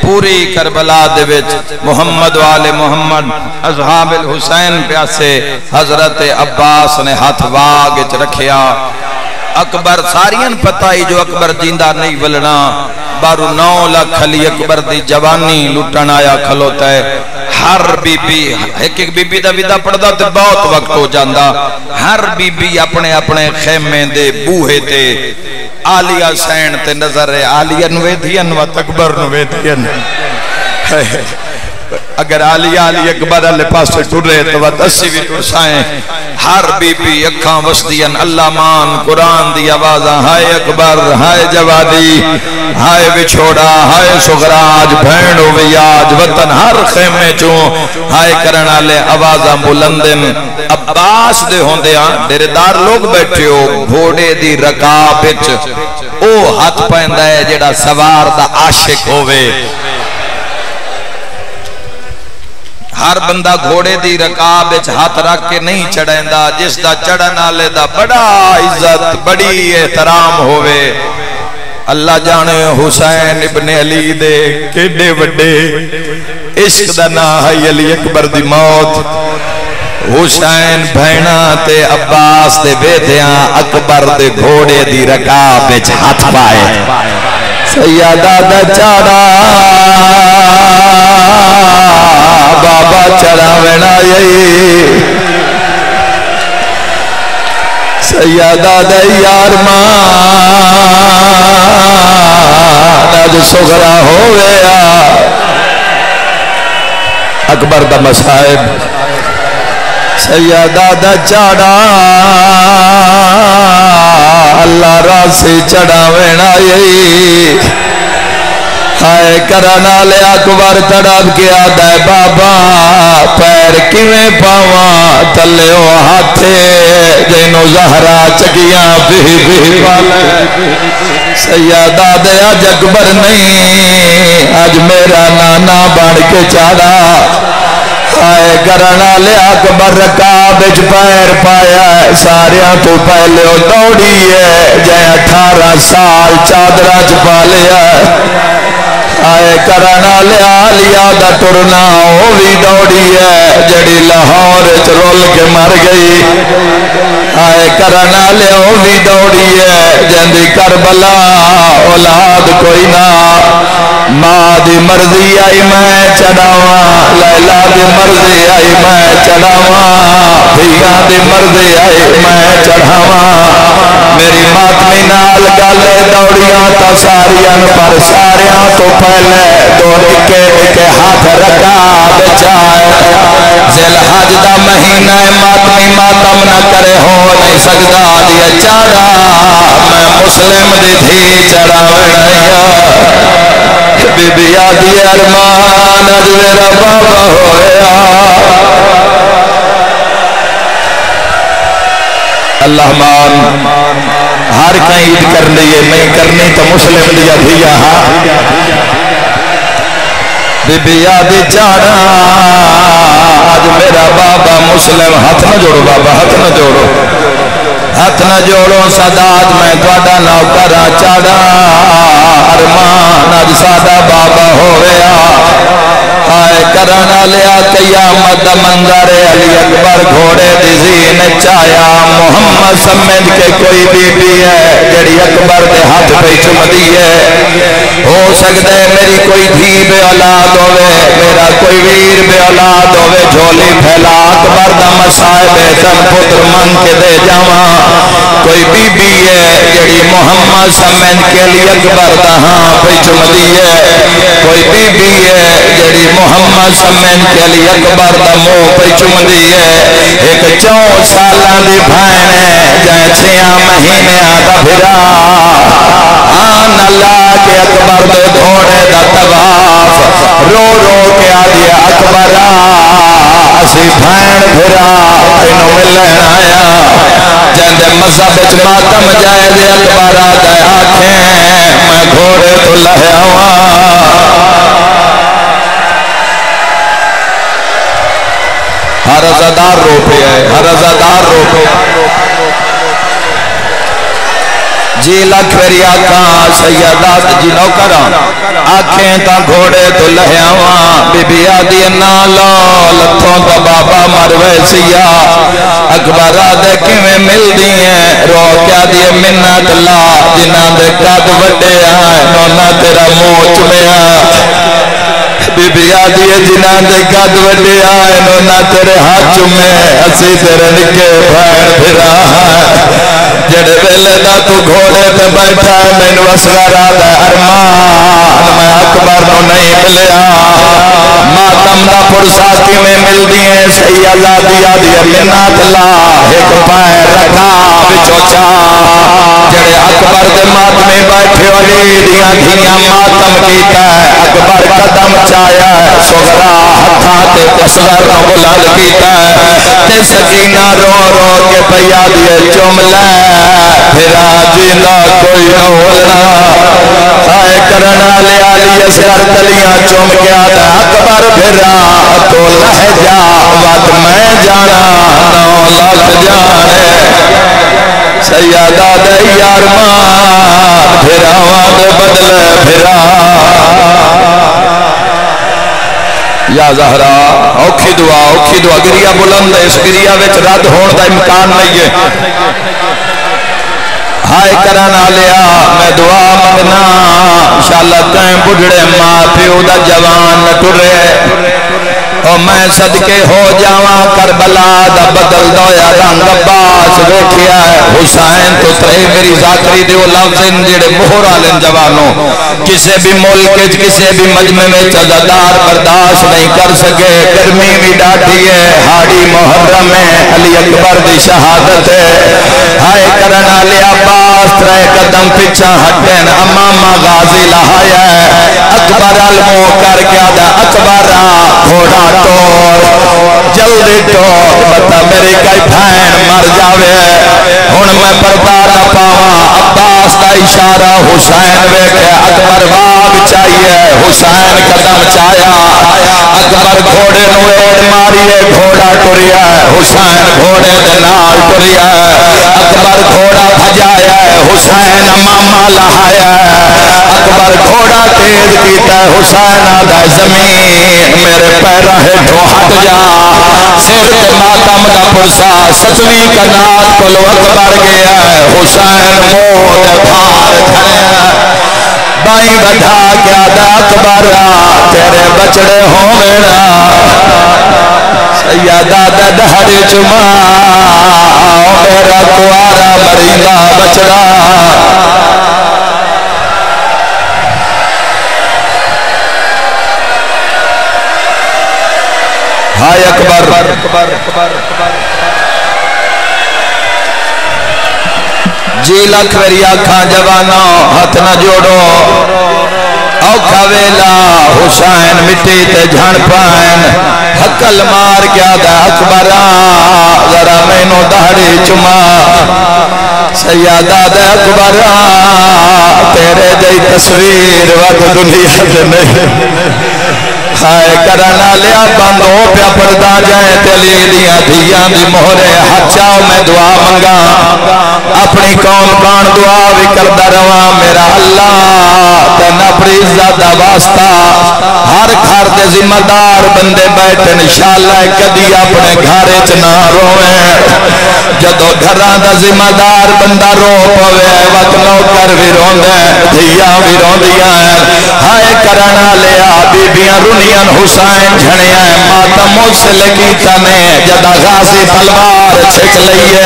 پوری کربلا دے وچ محمد والے محمد اصحاب الحسین پیاسے، حضرت عباس نے ہاتھ واگ وچ رکھیا۔ اکبر سارین پتہ ہی جو اکبر جیندہ نہیں ولنا۔ بارو نو لاکھ علی اکبر دی جوانی لٹن آیا کھلوتا ہے۔ ہر بی بی ایک ایک بی بی دا ویدہ پڑھدا تے بہت وقت ہو جاندا۔ ہر بی بی اپنے اپنے خیمے دے بوہے تے آلیا سین تے نظر ہے، آلیہ و تکبر نوے دھین اگر آلی آلی اکبر اللہ پاس سے ٹر رہے تو بات اسی بھی ٹرسائیں۔ ہر بی بی اکھاں وسدین اللہ مان، قرآن دی آوازاں۔ ہائے اکبر، ہائے جوادی، ہائے بچھوڑا، ہائے سغراج بھین ہوئی آج وطن ہر خیمے چوں۔ ہائے کرنا لے آوازاں بلندن عباس دے ہوندے ہاں دیرے دار لوگ بیٹھے ہو، گھوڑے دی رکابچ او ہاتھ پہندہ ہے جڑا سوار دا عاشق ہوئے ہر بندہ گھوڑے دی رکاب وچ ہاتھ رکھ کے نہیں چڑھیندا، جس دا چڑھن والے دا بڑا عزت، بڑی احترام ہوئے اللہ جانے حسین ابن علی دے کیڈے وڈے عشق دا نا ہے علی اکبر دی موت۔ حسین بھینا تے عباس دے بیدیاں اکبر دے گھوڑے دی رکاب وچ ہاتھ پائے۔ سیادہ دا چاڑا۔ بابا سیادہ دا یار ماں نج سغرا ہویا اکبر دا مسائب سیادہ دا چاڑا اللہ راسی چڑا وینا یہی ہائے کرنا لے اکبر تڑپ کے آدھا ہے بابا پیر کیویں پاواں تلے او ہاتھے جنو زہرا چکیاں بھی بھی والے سیادہ دے آج اکبر نہیں آج میرا نانا بڑھ کے چاڑا آئے کرنا لیا اکبر رکاب پیر پایا ہے ساریاں تو پہلے او دوڑی ہے جائے اٹھارہ سال چادرہ چ پا لیا ہے آئے کرنا لیا لیا دا ٹرنا وہ بھی دوڑی ہے جڑی لاہور چ رول کے مر گئی آئے کرنا لیا وہ بھی دوڑی ہے جندی کربلا اولاد کوئی نہ ماں دی مرضی آئی میں چڑھاواں لیلا دی مرضی آئی میں چڑھاواں دھیاں دی مرضی آئی میں چڑھاواں۔ میری ماتمی نال گالے دوڑیاں تا ساریاں پر ساریاں تو پہلے دو نکے نکے ہاتھ رکھا بچائے زل حج دا مہینہ ماتمی ماتم نہ کرے، ہو نہیں سکتا دیا چاڑا میں مسلم دی دھی چڑھا بی بی آدھی ارمان اج میرا بابا ہویا۔ اللہ مان، ہر کہیں عید کرنی ہے، نہیں کرنی تو مسلم دیا دیا بی بی آدھی چاڑا آج میرا بابا مسلم۔ ہاتھ نہ جوڑو بابا، ہاتھ نہ جوڑو۔ ہاتھ نہ جوڑو سادات میں تھوڑا نوکر چاڑا۔ ارمان اج ساڈا بابا ہویا آئے کرنا لیا قیامت منظر علی اکبر گھوڑے دی زین چایا۔ محمد سمجھ کے کوئی بی بی ہے، جڑی اکبر دے ہاتھ پہ چمدی ہے۔ ہو سکتا ہے میری کوئی دھی بے اولاد ہوئے، میرا کوئی ویر بے اولاد ہوئے۔ جھولی پھیلا، اکبر دا مسائب تن پتر من کے دے جاواں۔ کوئی بی بی ہے، جڑی محمد سمجھ کے لیے اکبر دا ہاں پہ چمدی ہے۔ کوئی بی بی ہے، جڑی محمد سمین کے لیے اکبر دا منہ پہ چمدی ہے۔ ایک چون سالاں دی بھین ہے، جائے چھیاں مہینے آدھا پھرا آن اللہ کے اکبر دے گھوڑے دا تباف رو رو کے آدھی اکبر اسی بھین پھرا تینوں ملن آیا۔ جندے مذہب اچ ماتم جائے دے اکبر آدھے آنکھیں میں گھوڑے تو لہیا ہوا ہر ازادار رو پہ ہے، ہر ازادار رو پہ جی لکھ میری آکھاں سیدات جی نوکران آنکھیں تا گھوڑے تو لہیاواں۔ بی بی آدھی نالو لتھوں تا بابا مروے سیا اکبر آدھے کیویں مل دیئے رو کیا دیئے منت لا جنہ دے قد وڈے آئے، نونا تیرا موچ میں آئے۔ بی بی آدھی جنہ دے قد وڈے آئے نو نونا تیرے ہاتھ میں اسی تیرے نکے بھائن پھرا جڑے ویلے دا تو گھوڑے تے بیٹھا ہے مینو اصغر آدھا ارمان میں اکبر نو نہیں ملیا ماتم دا پرساتی میں مل دیئے صحیح اللہ دیا دیا منات لا ایک پائے رکھا بچو چا جڑے اکبر دے ماتمی بیٹھے علی دیا دھیاں ماتم کیتا ہے اکبر قدم چایا ہے سغرا ہتھا اصغر نو بلند کیتا ہے۔ تے سکینہ رو رو کے پیا دیے چملے پھر آجینا کوئی نہ ہونا آئے کرنا لے آلی اصغر کلیاں چوم کے آدھا اکبر پھرا تو لہ جا۔ وقت میں جانا نو لکھ جانے۔ سیادہ دے یار مان پھرا واد بدل پھرا یا زہرا، اوکھی دعا اوکھی دعا۔ گریہ بلند ہے، اس گریہ وچ رد ہون دا امکان نہیں ہے۔ ہائے کرنا لیا میں دعا منگنا۔ انشاءاللہ کہیں بڑھڑے ماں پیو دا جوان نہ ٹرے او میں صدقے ہو جاواں، کربلا دا بدل دویا رنگ عباس ویکھیا ہے۔ حسین تو تے میری ذاکری دے او لفظ جڑے مہر والے جوانوں۔ کسے بھی ملک وچ، کسے بھی مجمع وچ عزادار برداشت نہیں کر سکے۔ گرمی بھی ڈاٹھی ہے، ہاڑی محرم ہے، علی اکبر دی شہادت ہے۔ ہائے کرنا لیا عباس، ترے قدم پیچھا ہٹن۔ امامہ غازی لہایا ہے۔ اکبر علمو کر کے آدھا، اکبر گھوڑا ٹور جلدی ٹور بتا میری کئی بھین مر جاوے ہن میں پردہ نہ پاواں عباس دا اشارہ حسین ویکھے اکبر باغ چاہیے؟ حسین قدم چایا اکبر گھوڑے نو ایڑ ماریے گھوڑا ٹریا حسین گھوڑے دے نال ٹریا اکبر گھوڑا بھجایا حسین ماما لہایا اکبر گھوڑا تیز کیتا حسین آدھا زمین میرے پیرہ ہٹو ہٹ جا۔ سر ماتم دا پرسا ستویں کنات کلو اکبر گیا حسین موت بھار کھڑیا بائی بدھا کیا دا اکبر تیرے بچڑے ہوں میرا سیادہ دا دہر چما میرا کوارا مریضہ بچڑا۔ اکبر. جی لکھ میری آنکھاں جوانا ہاتھ نہ جوڑو. اوکھا ویلا حسین مٹی تے جھن پائن. حقل مار کیا دا اکبرا ذرا مینو دہڑی چما. سیادہ دے اکبرا تیرے جئی تصویر وقت دنیا دے نہیں. ہائے کرنا لیا بند ہو پیا پردہ جائے تلی دیا دھیاں دی مہرے ہچاؤ میں دعا منگا اپنی قوم کان دعا بھی کردہ روا میرا اللہ تین اپنی عزت دا واسطہ ہر گھر دے ذمہ دار بندے بیٹھے انشاءاللہ کدی اپنے گھر چ نہ جدو گھراں دا ذمہ دار بندہ رو پوے وقت نوکر بھی روندے دھیاں بھی روندیاں ہائے کرنا لیا بیبیاں رونیاں حسین جھڑیاں ماتم اس لگیتا نے جدا غازی تلوار چھک لئیے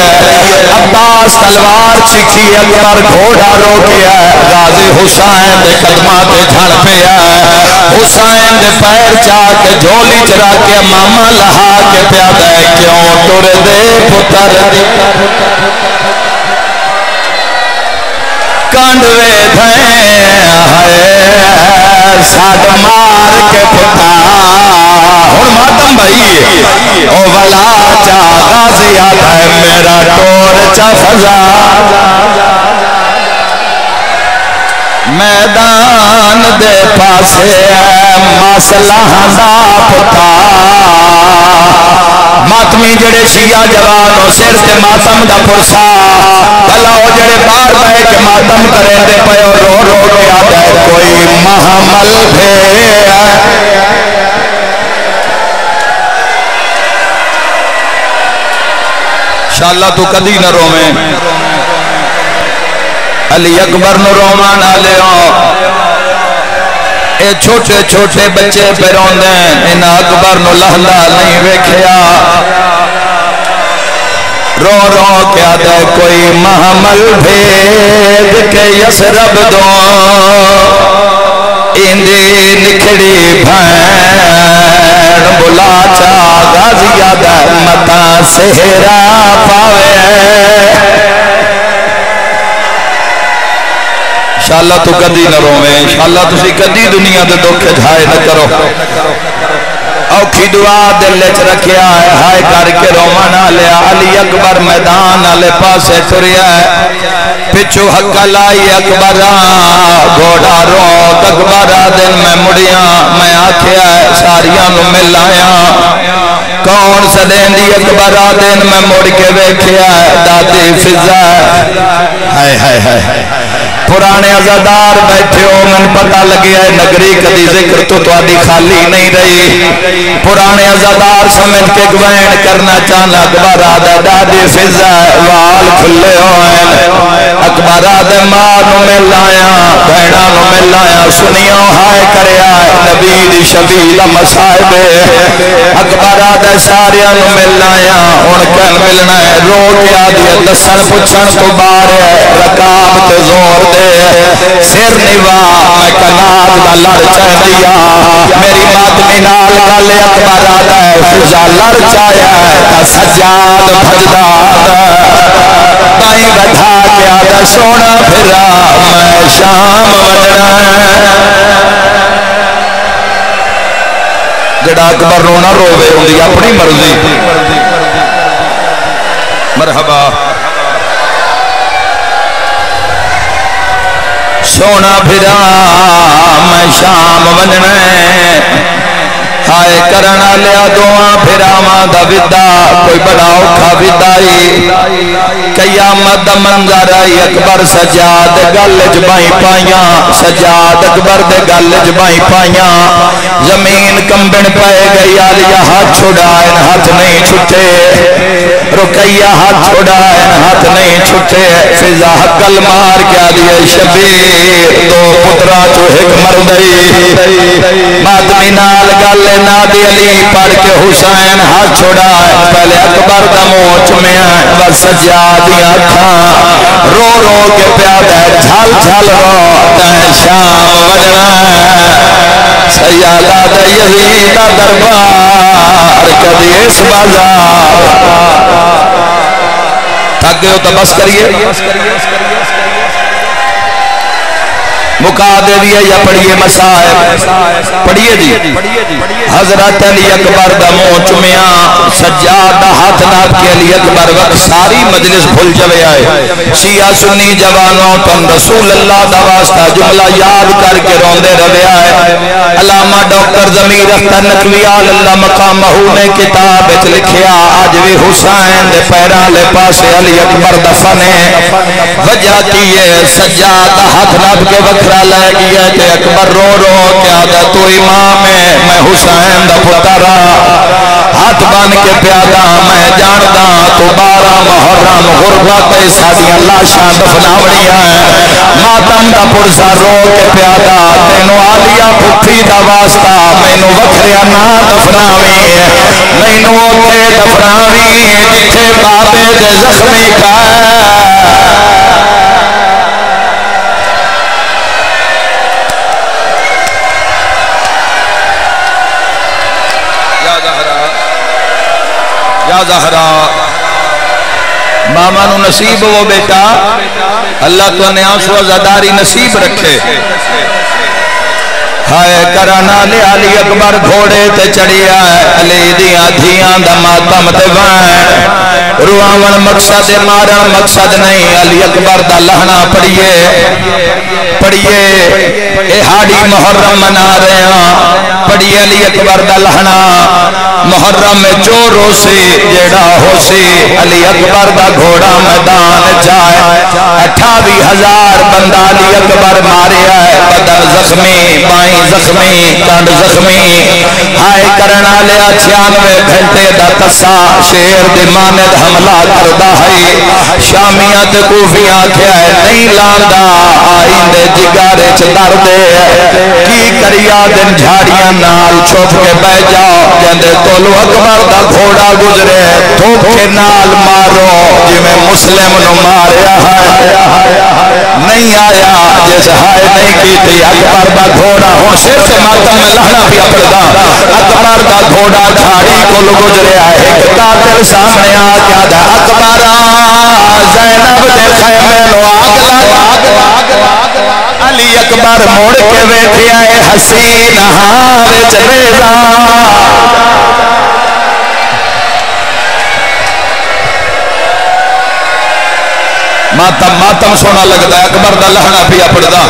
عباس تلوار چھکی اکبر گھوڑا روکیا غازی حسین دے قدمات جھڑ پیا حسین دے پیر چاہ کے جھولی چرا کے ماما لہا کے پیادہ کیوں ٹر دے پتر؟ کانڈوے دھیں ہائے ساڈ مار کے پتا ہن ماتم بھائی، او ولا چا غازی آتا ہے، میرا ٹور چا فضا میدان دے پاسے ہے مسئلہ دا پتا ماتمی جڑے شیعہ جوانو سر تے ماتم دا پرسا بھلا او جڑے بار بہ کے ماتم کرے دے پیو رو رو کے آدھے کوئی محمل بھے انشاءاللہ تو کدی نہ رویں علی اکبر نو روما نہ ہاں۔ لیو اے چھوٹے چھوٹے بچے پہ روندے ان اکبر نو لہلا نہیں ویکھیا۔ رو رو کیا دے کوئی محمل بھید کے یسرب دو۔ اندی نکھڑی بھین بلا چا غازیہ دے متا سہرا پاوے۔ انشاءاللہ تو کدی نہ رویں انشاءاللہ تسی کدی دنیا دے دکھ جھائے نہ کرو. اوکھی دعا دل چ رکھیا ہے، ہائے کر کے رومن لیا. علی اکبر میدان والے پاسے ٹریا ہے۔ پچھو حق لائی اکبر گھوڑا رو، اکبر دن میں مڑیاں، میں مڑیا میں آخیا ساریا نو مل آیا کون سدین دی اکبر دن میں مڑ کے ویکھیا دادی فضا ہے۔ ہائے ہائے ہائے ہائے۔ پرانے ازادار بیٹھے ہو، من پتہ لگیا ہے نگری کدی ذکر تو تواڈی خالی نہیں رہی۔ پرانے ازادار سمجھ کے گوین کرنا چاہنا اکبر آدھا دادی فضا وال کھلے ہوئے اکبر آدھے ماں نو مل آیا بہنا نو مل آیا سنیوں ہائے کریا نبی دی شبیل مسائب اکبر آدھے سارے نو مل آیا ہن کل ملنا ہے رو کے آدھی دسن پوچھن تو بار ہے۔ رکاب تے زور دے سر نیوا میں کنات دا لڑ چاہ دیا میری مات مینال گل اکبر آدھا ہے۔ فضا لڑ چاہیا ہے۔ تا سجاد بھجدا تائیں بٹھا کے آدھا سونا پھرا میں شام وجنا جڑا اکبر رونا روے ہوندی اپنی مرضی۔ مرحبا۔ سونا پھرا، میں شام ونجنا ہائے کرنا لیا دعا پھرا، ماں دا ودا کوئی بڑا اوکھا ودائی قیامت دا منظر آئی اکبر سجاد گل جبائی پائیاں۔ سجاد اکبر دے گل جبائی پائیاں۔ زمین کمبن پائے گئی آلیا ہاتھ چھڑائیں ہاتھ نہیں چھٹے۔ رکیہ ہاتھ چھڑائیں ہاتھ نہیں چھٹے فضا حقل مار کیا دیئے شبیر۔ دو پترا جو ایک مردئی مادمی نال گل نادی علی پڑھ کے حسین ہاتھ چھڑائیں پہلے اکبر دا موچ میں بس سجادیاں تھا رو رو کے پیادہ جھل جھل رو تین شام وجنا سیادہ دا یزید دربار کدی اس بازار۔ تھک گئے ہو تو بس کریے۔ مکا دے دیا یا پڑھیے مسائب پڑھیے جی۔ حضرت علی اکبر دا منہ چمیا سجاد دا ہاتھ ناب کے علی اکبر وقت ساری مجلس بھول جوے آئے۔ شیعہ سنی جوانوں تم رسول اللہ دا واسطہ جملہ یاد کر کے روندے روے آئے۔ علامہ ڈاکٹر ضمیر اختر نقوی آل اللہ مقام نے کتاب اچ لکھیا، آج بھی حسین دے پیران لے پاسے علی اکبر دفنے وجہ کیے سجاد دا ہاتھ ناب کے وقت وکرہ لے گیا کہ اکبر رو رو کیا دا تو امام ہے، میں حسین دا پترا ہاں۔ ہاتھ بان کے پیادا میں جاندہ ہاں تو بارہ محرم غربت سادی اللہ شاہ دفناوڑیا ماتم دا پرسا رو کے پیادا تینو آلیا پتھی دا واسطہ مینو وکھریا نا دفناوی مینو اوتے دفناوی جتھے بابے دے زخمی کا یا زہرا؟ ماما نو نصیب وہ بیٹا، اللہ تو نے آنسو ازاداری نصیب رکھے۔ ہائے کرانا لے علی اکبر گھوڑے تے چڑیا علی دیاں دھیاں دا ماتم تے وائن رواون مقصد مارن مقصد نہیں، علی اکبر دا لہنا پڑیے پڑیے اے ہاڑی محرم منا رہے ہیں پڑیے علی اکبر دا لہنا۔ محرم میں جو روسی جیڑا ہو سی۔ علی اکبر دا گھوڑا میدان جائے۔ اٹھاوی ہزار بندہ علی اکبر مارے ہے بدن زخمی، بائیں زخمی کنڈ زخمی۔ ہائے کرنا لیا چھیانوے گھنٹے دا تسا شیر دی ماند حملہ کردہ ہے۔ شامیت کوفیاں کیا ہے، نہیں لاندا۔ آئندے جگارے چدر دے کی کریا دن جھاڑیاں نال چھوپ کے بہ جاؤ۔ جندے تولو اکبر دا گھوڑا گزرے تھوپ کے نال مارو۔ جی میں مسلم نو ماریا ہے۔ نہیں آیا۔ جیسے ہائے نہیں کی تھی اکبر دا گھوڑا ہوں سر سے ماتم میں لہنا بھی اپنا اکبر دا گھوڑا جھاڑی کو گزرے آئے۔ ایک قاتل سامنے آ گیا دا اکبر زینب دے خیمے نو آگ لگا علی اکبر موڑ کے بیٹھے آئے حسین ہاں چلیزا ماتم ماتم سونا لگتا ہے، اکبر دا لہنا پیا پڑتا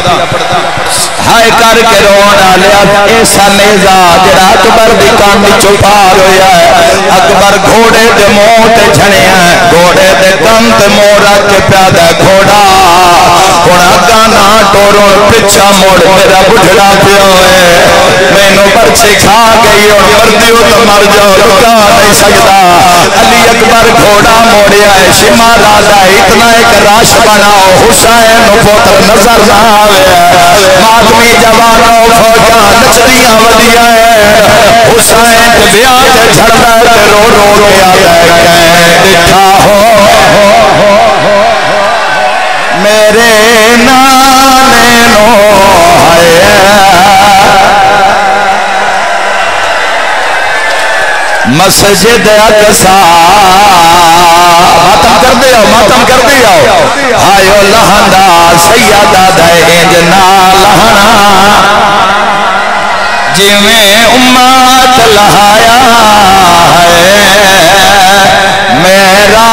ہائے کر کے رونا لیا ایسا نیزا جڑا اکبر دی کان چپار ہویا ہے۔ اکبر گھوڑے دے منہ تے چھڑیا ہے، گھوڑے دے کان تے منہ رکھ کے پیادا گھوڑا۔ ہن اگا نہ ٹورو پچھا موڑ میرا بڈھڑا پیو ہے مینوں پرچے کھا گئی اور مردیو تو مر جاؤ رکا نہیں سکتا علی اکبر گھوڑا موڑیا ہے شما راجا اتنا ایک راش بناؤ حسین پوتر نظر نہ آوے ماتمی جوانوں فوجا نچدیاں ودیاں ہے حسین تے بیاہ تے جھڑدا رو رو کے آدا ہے ڈٹھا ہو میرے نانے نو مسجد اقصا ماتم کر دیا ماتم کر دیا آئیو لہندا، سیدہ دے جنا لہنا۔ جویں امت لہایا ہے، میرا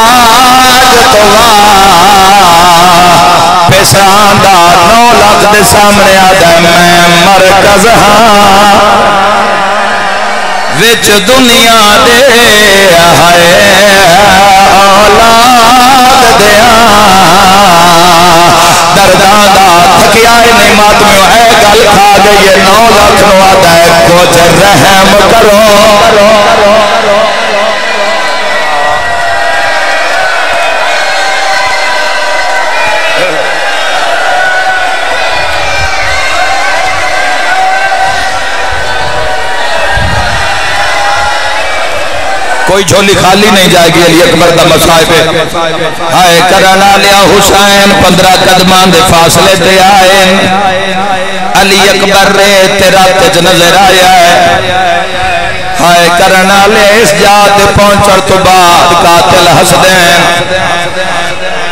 پیساندہ نو لاکھ دے سامنے آدھے میں مرکز ہاں۔ وچ دنیا دے ہائے اولاد دیا ہاں۔ درداں دا تھکیا نہیں ماتمیو ہے گل کھا گئی ہے نو لاکھ نو آدھا ہے کچھ رحم کرو۔ کوئی جھولی خالی نہیں جائے گی، علی اکبر دا مصائب ہائے کرانا لیا حسین، پندرہ قدمان دے فاصلے تے آئے۔ علی اکبر رے تیرا تج نظر آیا۔ ہے ہائے کرنا لے اس جات پہنچر تو بعد قاتل حسدین۔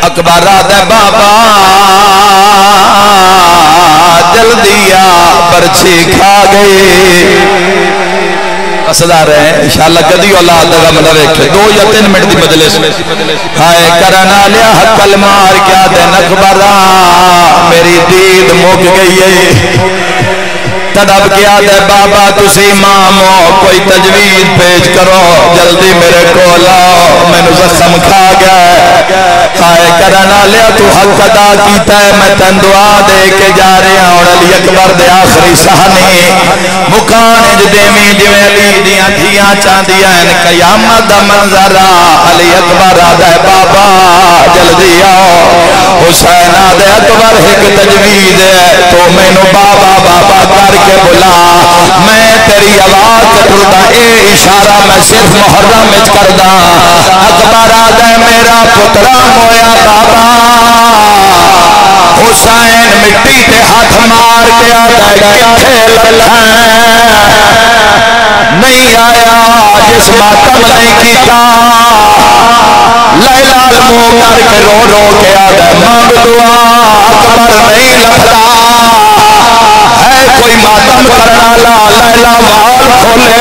اکبر آدھے بابا جلدیا پرچی کھا گئی قصدہ رہے ہیں۔ انشاءاللہ کدی اللہ دا غم نہ ویکھے۔ دو یا تین منٹ دی مجلس ہائے، کرنا لیا حق المار کیا دین اکبرہ میری دید مک گئی ہے۔ تڑپ کیا دے بابا تسی مامو کوئی تجوید پیش کرو، جلدی میرے کو لاؤ میں نے زخم کھا گیا ہائے کرنا لیا تو حق ادا کیتا ہے، میں تن دعا دے کے جا رہے ہیں اور علی اکبر دے آخری سہنی مکان جدیمی جویں علی دیاں دھیاں چاندیاں ان قیامت دا منظرہ علی اکبر آدھے بابا، جلدی آؤ۔ حسین آدھے اکبر، ایک تجوید ہے، تو میں نو بابا بابا کر کے بلا میں تیری آواز کٹرتا اے اشارہ میں صرف محرم میں کردہ اکبر آدھے میرا پترا مویا بابا۔ حسین مٹی تے ہاتھ مار کے آدھے کتھے للہ نہیں آیا جس ماتم نہیں کیتا۔ لیلہ المو کر کے رو رو کے آدھے مانگ دعا، اکبر نہیں لگتا۔ کوئی ماتم کرنا لا لیلہ وال کھولے۔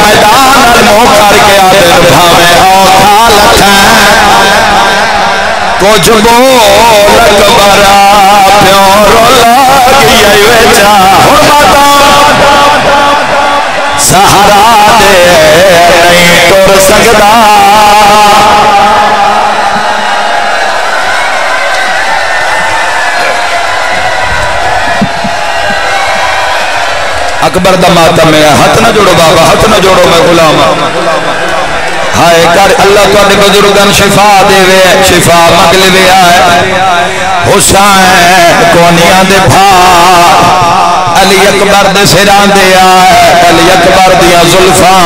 میدان المو کر کے آدھے بھامے اوکھا لکھیں کچھ بول اکبرا پیور لگی ویچا۔ سہارا دے نہیں تر سکتا۔ اکبر دا ماتم ہے۔ ہاتھ نہ جوڑو بابا، ہاتھ نہ جوڑو میں غلام ہاں۔ ہائے، کر اللہ تو اپنے بزرگان شفا دے وے شفا مگل وے آئے۔ حسین کونیاں دے بھا علی اکبر دے سران دے آئے۔ علی اکبر دیا زلفاں۔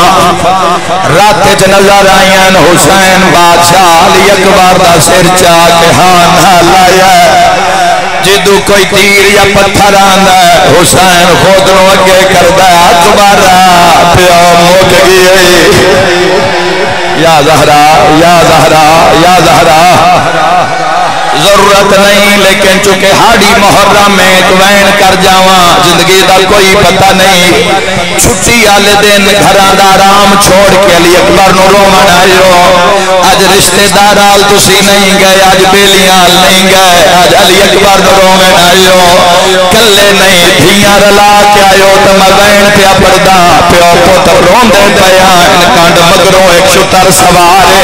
رات چ نظر آئین حسین بادشاہ علی اکبر دا سر چاہ کے ہاں لایا۔ جدو کوئی تیر یا پتھر آندا ہے، حسین خود نو اگے کردا ہے اکبر پیو مک گئی۔ یا زہرا یا زہرا یا زہرا۔ ضرورت نہیں، لیکن چونکہ ہاڑی محرم میں ایک وین کر جاواں، زندگی دا کوئی پتہ نہیں۔ چھٹی والے دن گھراں دا آرام چھوڑ کے علی اکبر نو رومن آئیو۔ اج رشتہ دار آل تسی نہیں گئے اج بیلیاں آل نہیں گئے اج علی اکبر نو رومن آئیو۔ کلے نہیں، دھیاں رلا کے آئیو تو میں وین پیا پڑدا پیو پتر روندے پیا، ان کانڈ مگروں ایک شتر سوارے۔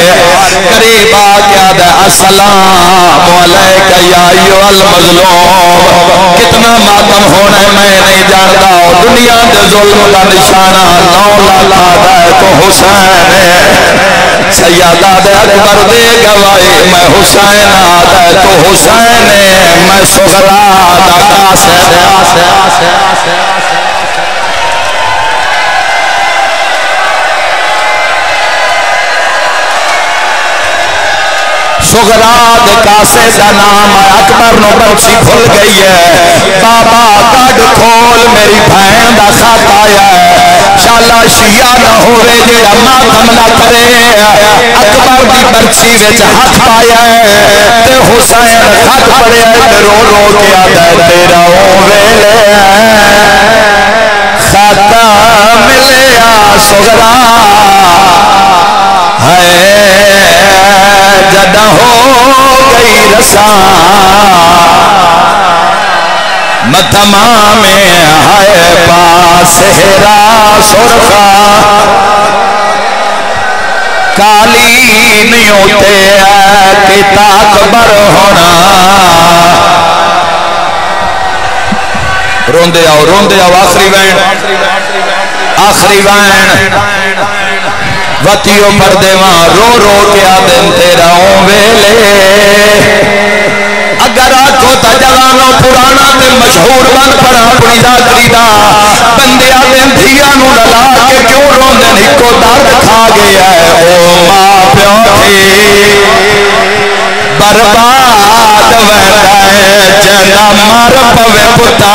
قریب آ کے آدھا، السلام علیکہ یا ایو المظلوم، کتنا ماتم ہونا ہے میں نہیں جانتا دنیا دے ظلم کا نشانہ نو لالا ہے تو حسین ہے۔ سیادہ دے اکبر دے گواہی، میں حسین آدھا ہے تو حسین ہے، میں سغرا دا قاسم سغراد کاسے دا نام اکبر نو برچی کھل گئی ہے۔ بابا کڈ کھول، میری بہن دا خط آیا ہے۔ شالا شیعہ نہ ہوئے جے ماتم نہ کرے اکبر دی برچی وچ ہاتھ پایا ہے۔ تے حسین خط پڑھیا تے رو رو کے آدا ہے تیرا او ویلے خط ملیا سغرا ہے جد ہو گئی رسا متما میں ہے پاس ہیرا سرخا۔ کالی نہیں ہوتے کہ تاکبر ہونا۔ روندے آؤ روندے آؤ، آخری وین۔ آخری وین۔ وتیو پردے ماں رو رو کے آدن تیرا ہوں ویلے۔ اگر آکھو تا جوانو پرانا تے مشہور بن پڑا اپنی دادری دا، بندے آدن دھیا نو للا کے کیوں روندن؟ ہکو درد کھا گیا ہے۔ او ماں پیو تھی۔ برباد ویندا ہے جنا مر پوے پتا۔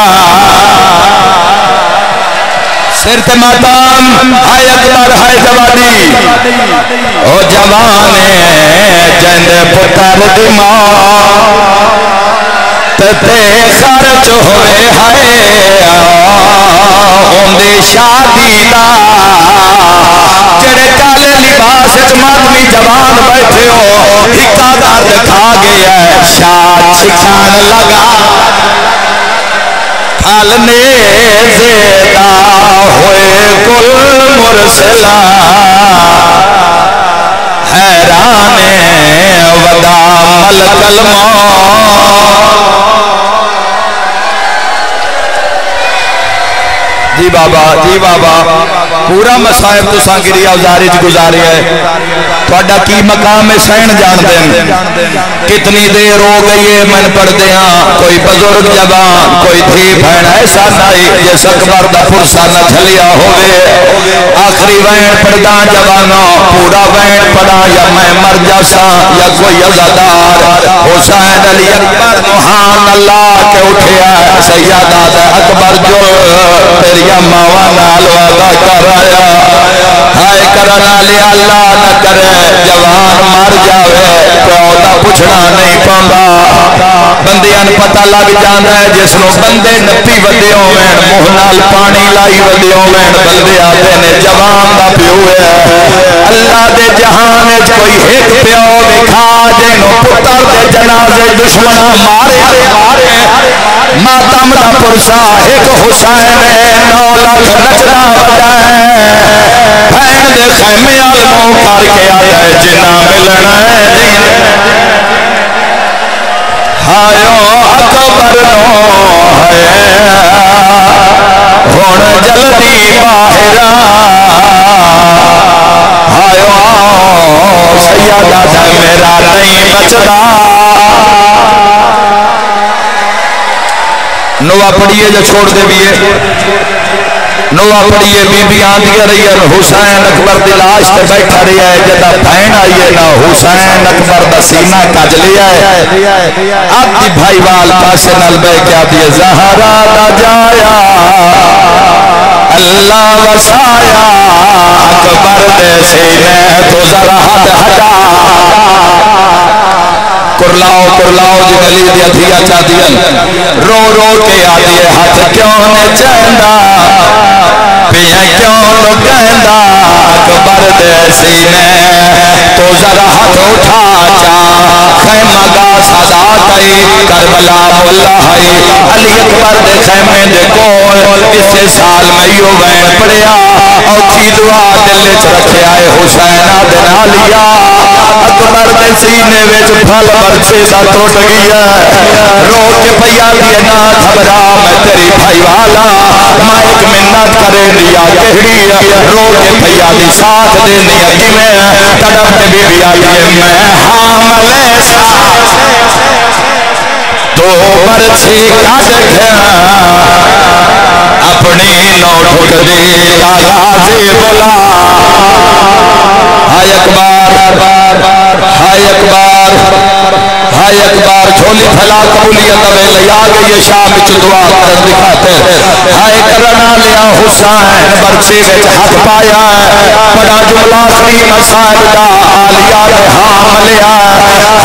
سر تے ماتام ہائے اکبر، ہائے جوانی۔ او جوانے جند پتر دی ماں۔ تے خرچ ہوئے ہائے ہوندے شادی دا۔ جڑے کالے لباس وچ مادمی جوان بیٹھے ہو ہکا درد کھا گیا ہے شاد چھکان لگا۔ پھلنے زیدہ ہوئے گل مرسلہ حیران ودا ملک الموت۔ جی بابا جی بابا۔ پورا مسائب تو سانگری اوزاری چ گزاری ہے۔ تھوڑا کی مقام ہے سین جان دیں کتنی دیر ہو گئی ہے من پڑھتے ہاں کوئی بزرگ جوان، کوئی تھی بہن ایسا نہیں جس اکبر دا فرسا نہ چھلیا ہوئے آخری وین پڑھدا جوانوں پورا وین پڑھا یا میں مر جاسا یا کوئی عزادار۔ حسین علی اکبر نوحان اللہ کے اٹھیا سیادہ دا اکبر جو تیری ماوا نال وعدہ کر ہائے کرنا لے اللہ نہ کرے۔ جوان مر جاوے۔ پیو دا پوچھنا نہیں پاوندا بندیاں پتہ لگ جاندا ہے جس نو بندے نپی ودے ہوویں منہ نال پانی لائی ودے ہوویں بندے آتے نے جوان دا پیو ہے۔ اللہ دے جہان وچ کوئی ایک پیو وکھا جے نو پتر دے جنازے دشمن مارے ماتم دا پرسا ایک حسین نو لاکھ نچنا بجائے بہن دے خیمے آلموں کے آیا ہے۔ جنا ملنا ہایو اکبر نو ہے۔ ہون جلدی باہر ہایو سیادہ دا میرا نہیں بچڑا نوا پڑھیے جو چھوڑ دے بیئے نوا پڑھیے بی بی آندیا رہی ہے حسین اکبر دی لاش تے بیٹھا رہی ہے جدا بہن آئی ہے نا حسین اکبر دا سینہ کج لیا ہے۔ اب دی بھائی وال پاسے نال بے کیا دیے زہرا دا جایا، اللہ وسایا، اکبر دے سینے تو ذرا حد ہٹا۔ کرلاؤ کرلاؤ جی گلی دیا دیا چا دیا رو رو کے آدھی ہاتھ کیوں نے چہندہ پیا کیوں لگندہ اکبر دے سینے تو ذرا ہاتھ اٹھا چا۔ خیمہ گا صدا کئی، کربلا مولا ہے علی اکبر دے خیمے دے کول اسے سال میں یوں بین پڑیا۔ اور دعا دل چ رکھے آئے حسین دے نالیا اکبر دے سینے وچ پھل برچے دا ٹوٹ گیا رو کے پیا دی نا گھبرا میں تیری بھائی والا۔ میں ایک منت کرے دیا کہڑی رو کے پیا دی ساتھ دے دیا کہ میں تڑپ کے بی بی آئی میں ہاں حاملے ساتھ تو برچی کٹ گیا اپنی نوٹک دے تالا سے جی بلا۔ ہائے اکبار ہائے اکبار ہائے اکبار جھولی پھیلا قبولیت میں لیا گئی شام وچ دعا کر دکھاتے ہائے کرنا لیا حسین، برچے وچ ہاتھ پایا بڑا جملہ سی مسائل دا آلیا دے ہام لیا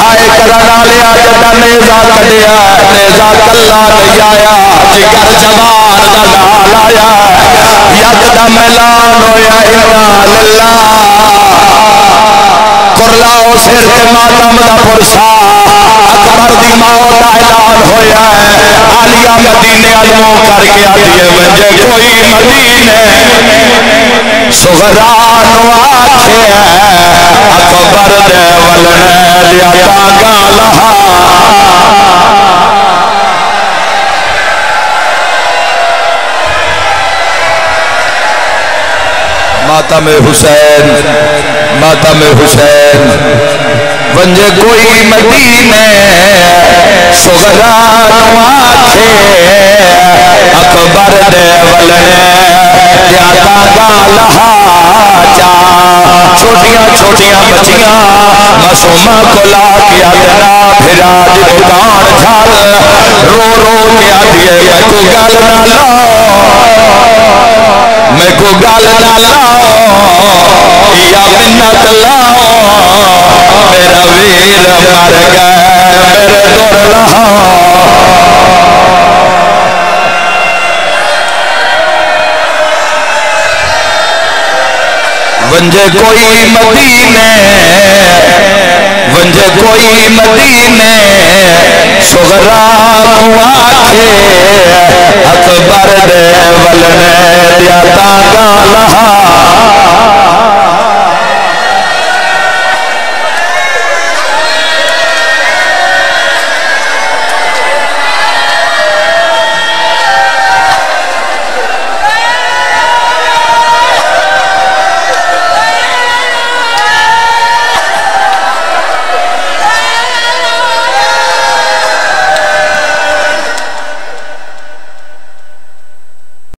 ہائے کرنا لیا جدا نیزا کڈیا نیزا کلا نہیں آیا جگر جوان دا نال آیا یکدم اعلان ہویا انا للہ۔ کرلاؤ سر کے ماتم دا پرسا اکبر دی موت دا اعلان ہویا ہے۔ عالیہ مدینے علموں کر کے آدھیے وجہ کوئی مدینے سغران آکھے اکبر دے ولنے دیا تاگا لہا ماتم حسین۔ ماتم حسین۔ ونجے کوئی مدینے سغران آکھے اکبر دے ولنے دیا تاگا لہا چا۔ چھوٹیاں چھوٹیاں بچیاں، مسومہ کو لا کیا دنا پھرا دی دکان جھال۔ رو رو کیا دیے میں کو گل نہ لاؤ میں کو گل نہ لاؤ، یا منت لاؤ، میرا ویر مر گئے میرے دور رہا ونجے کوئی مدینے ونجے کوئی مدینے سغرا آکھے اکبر دے ولنے دیا تاگا لہا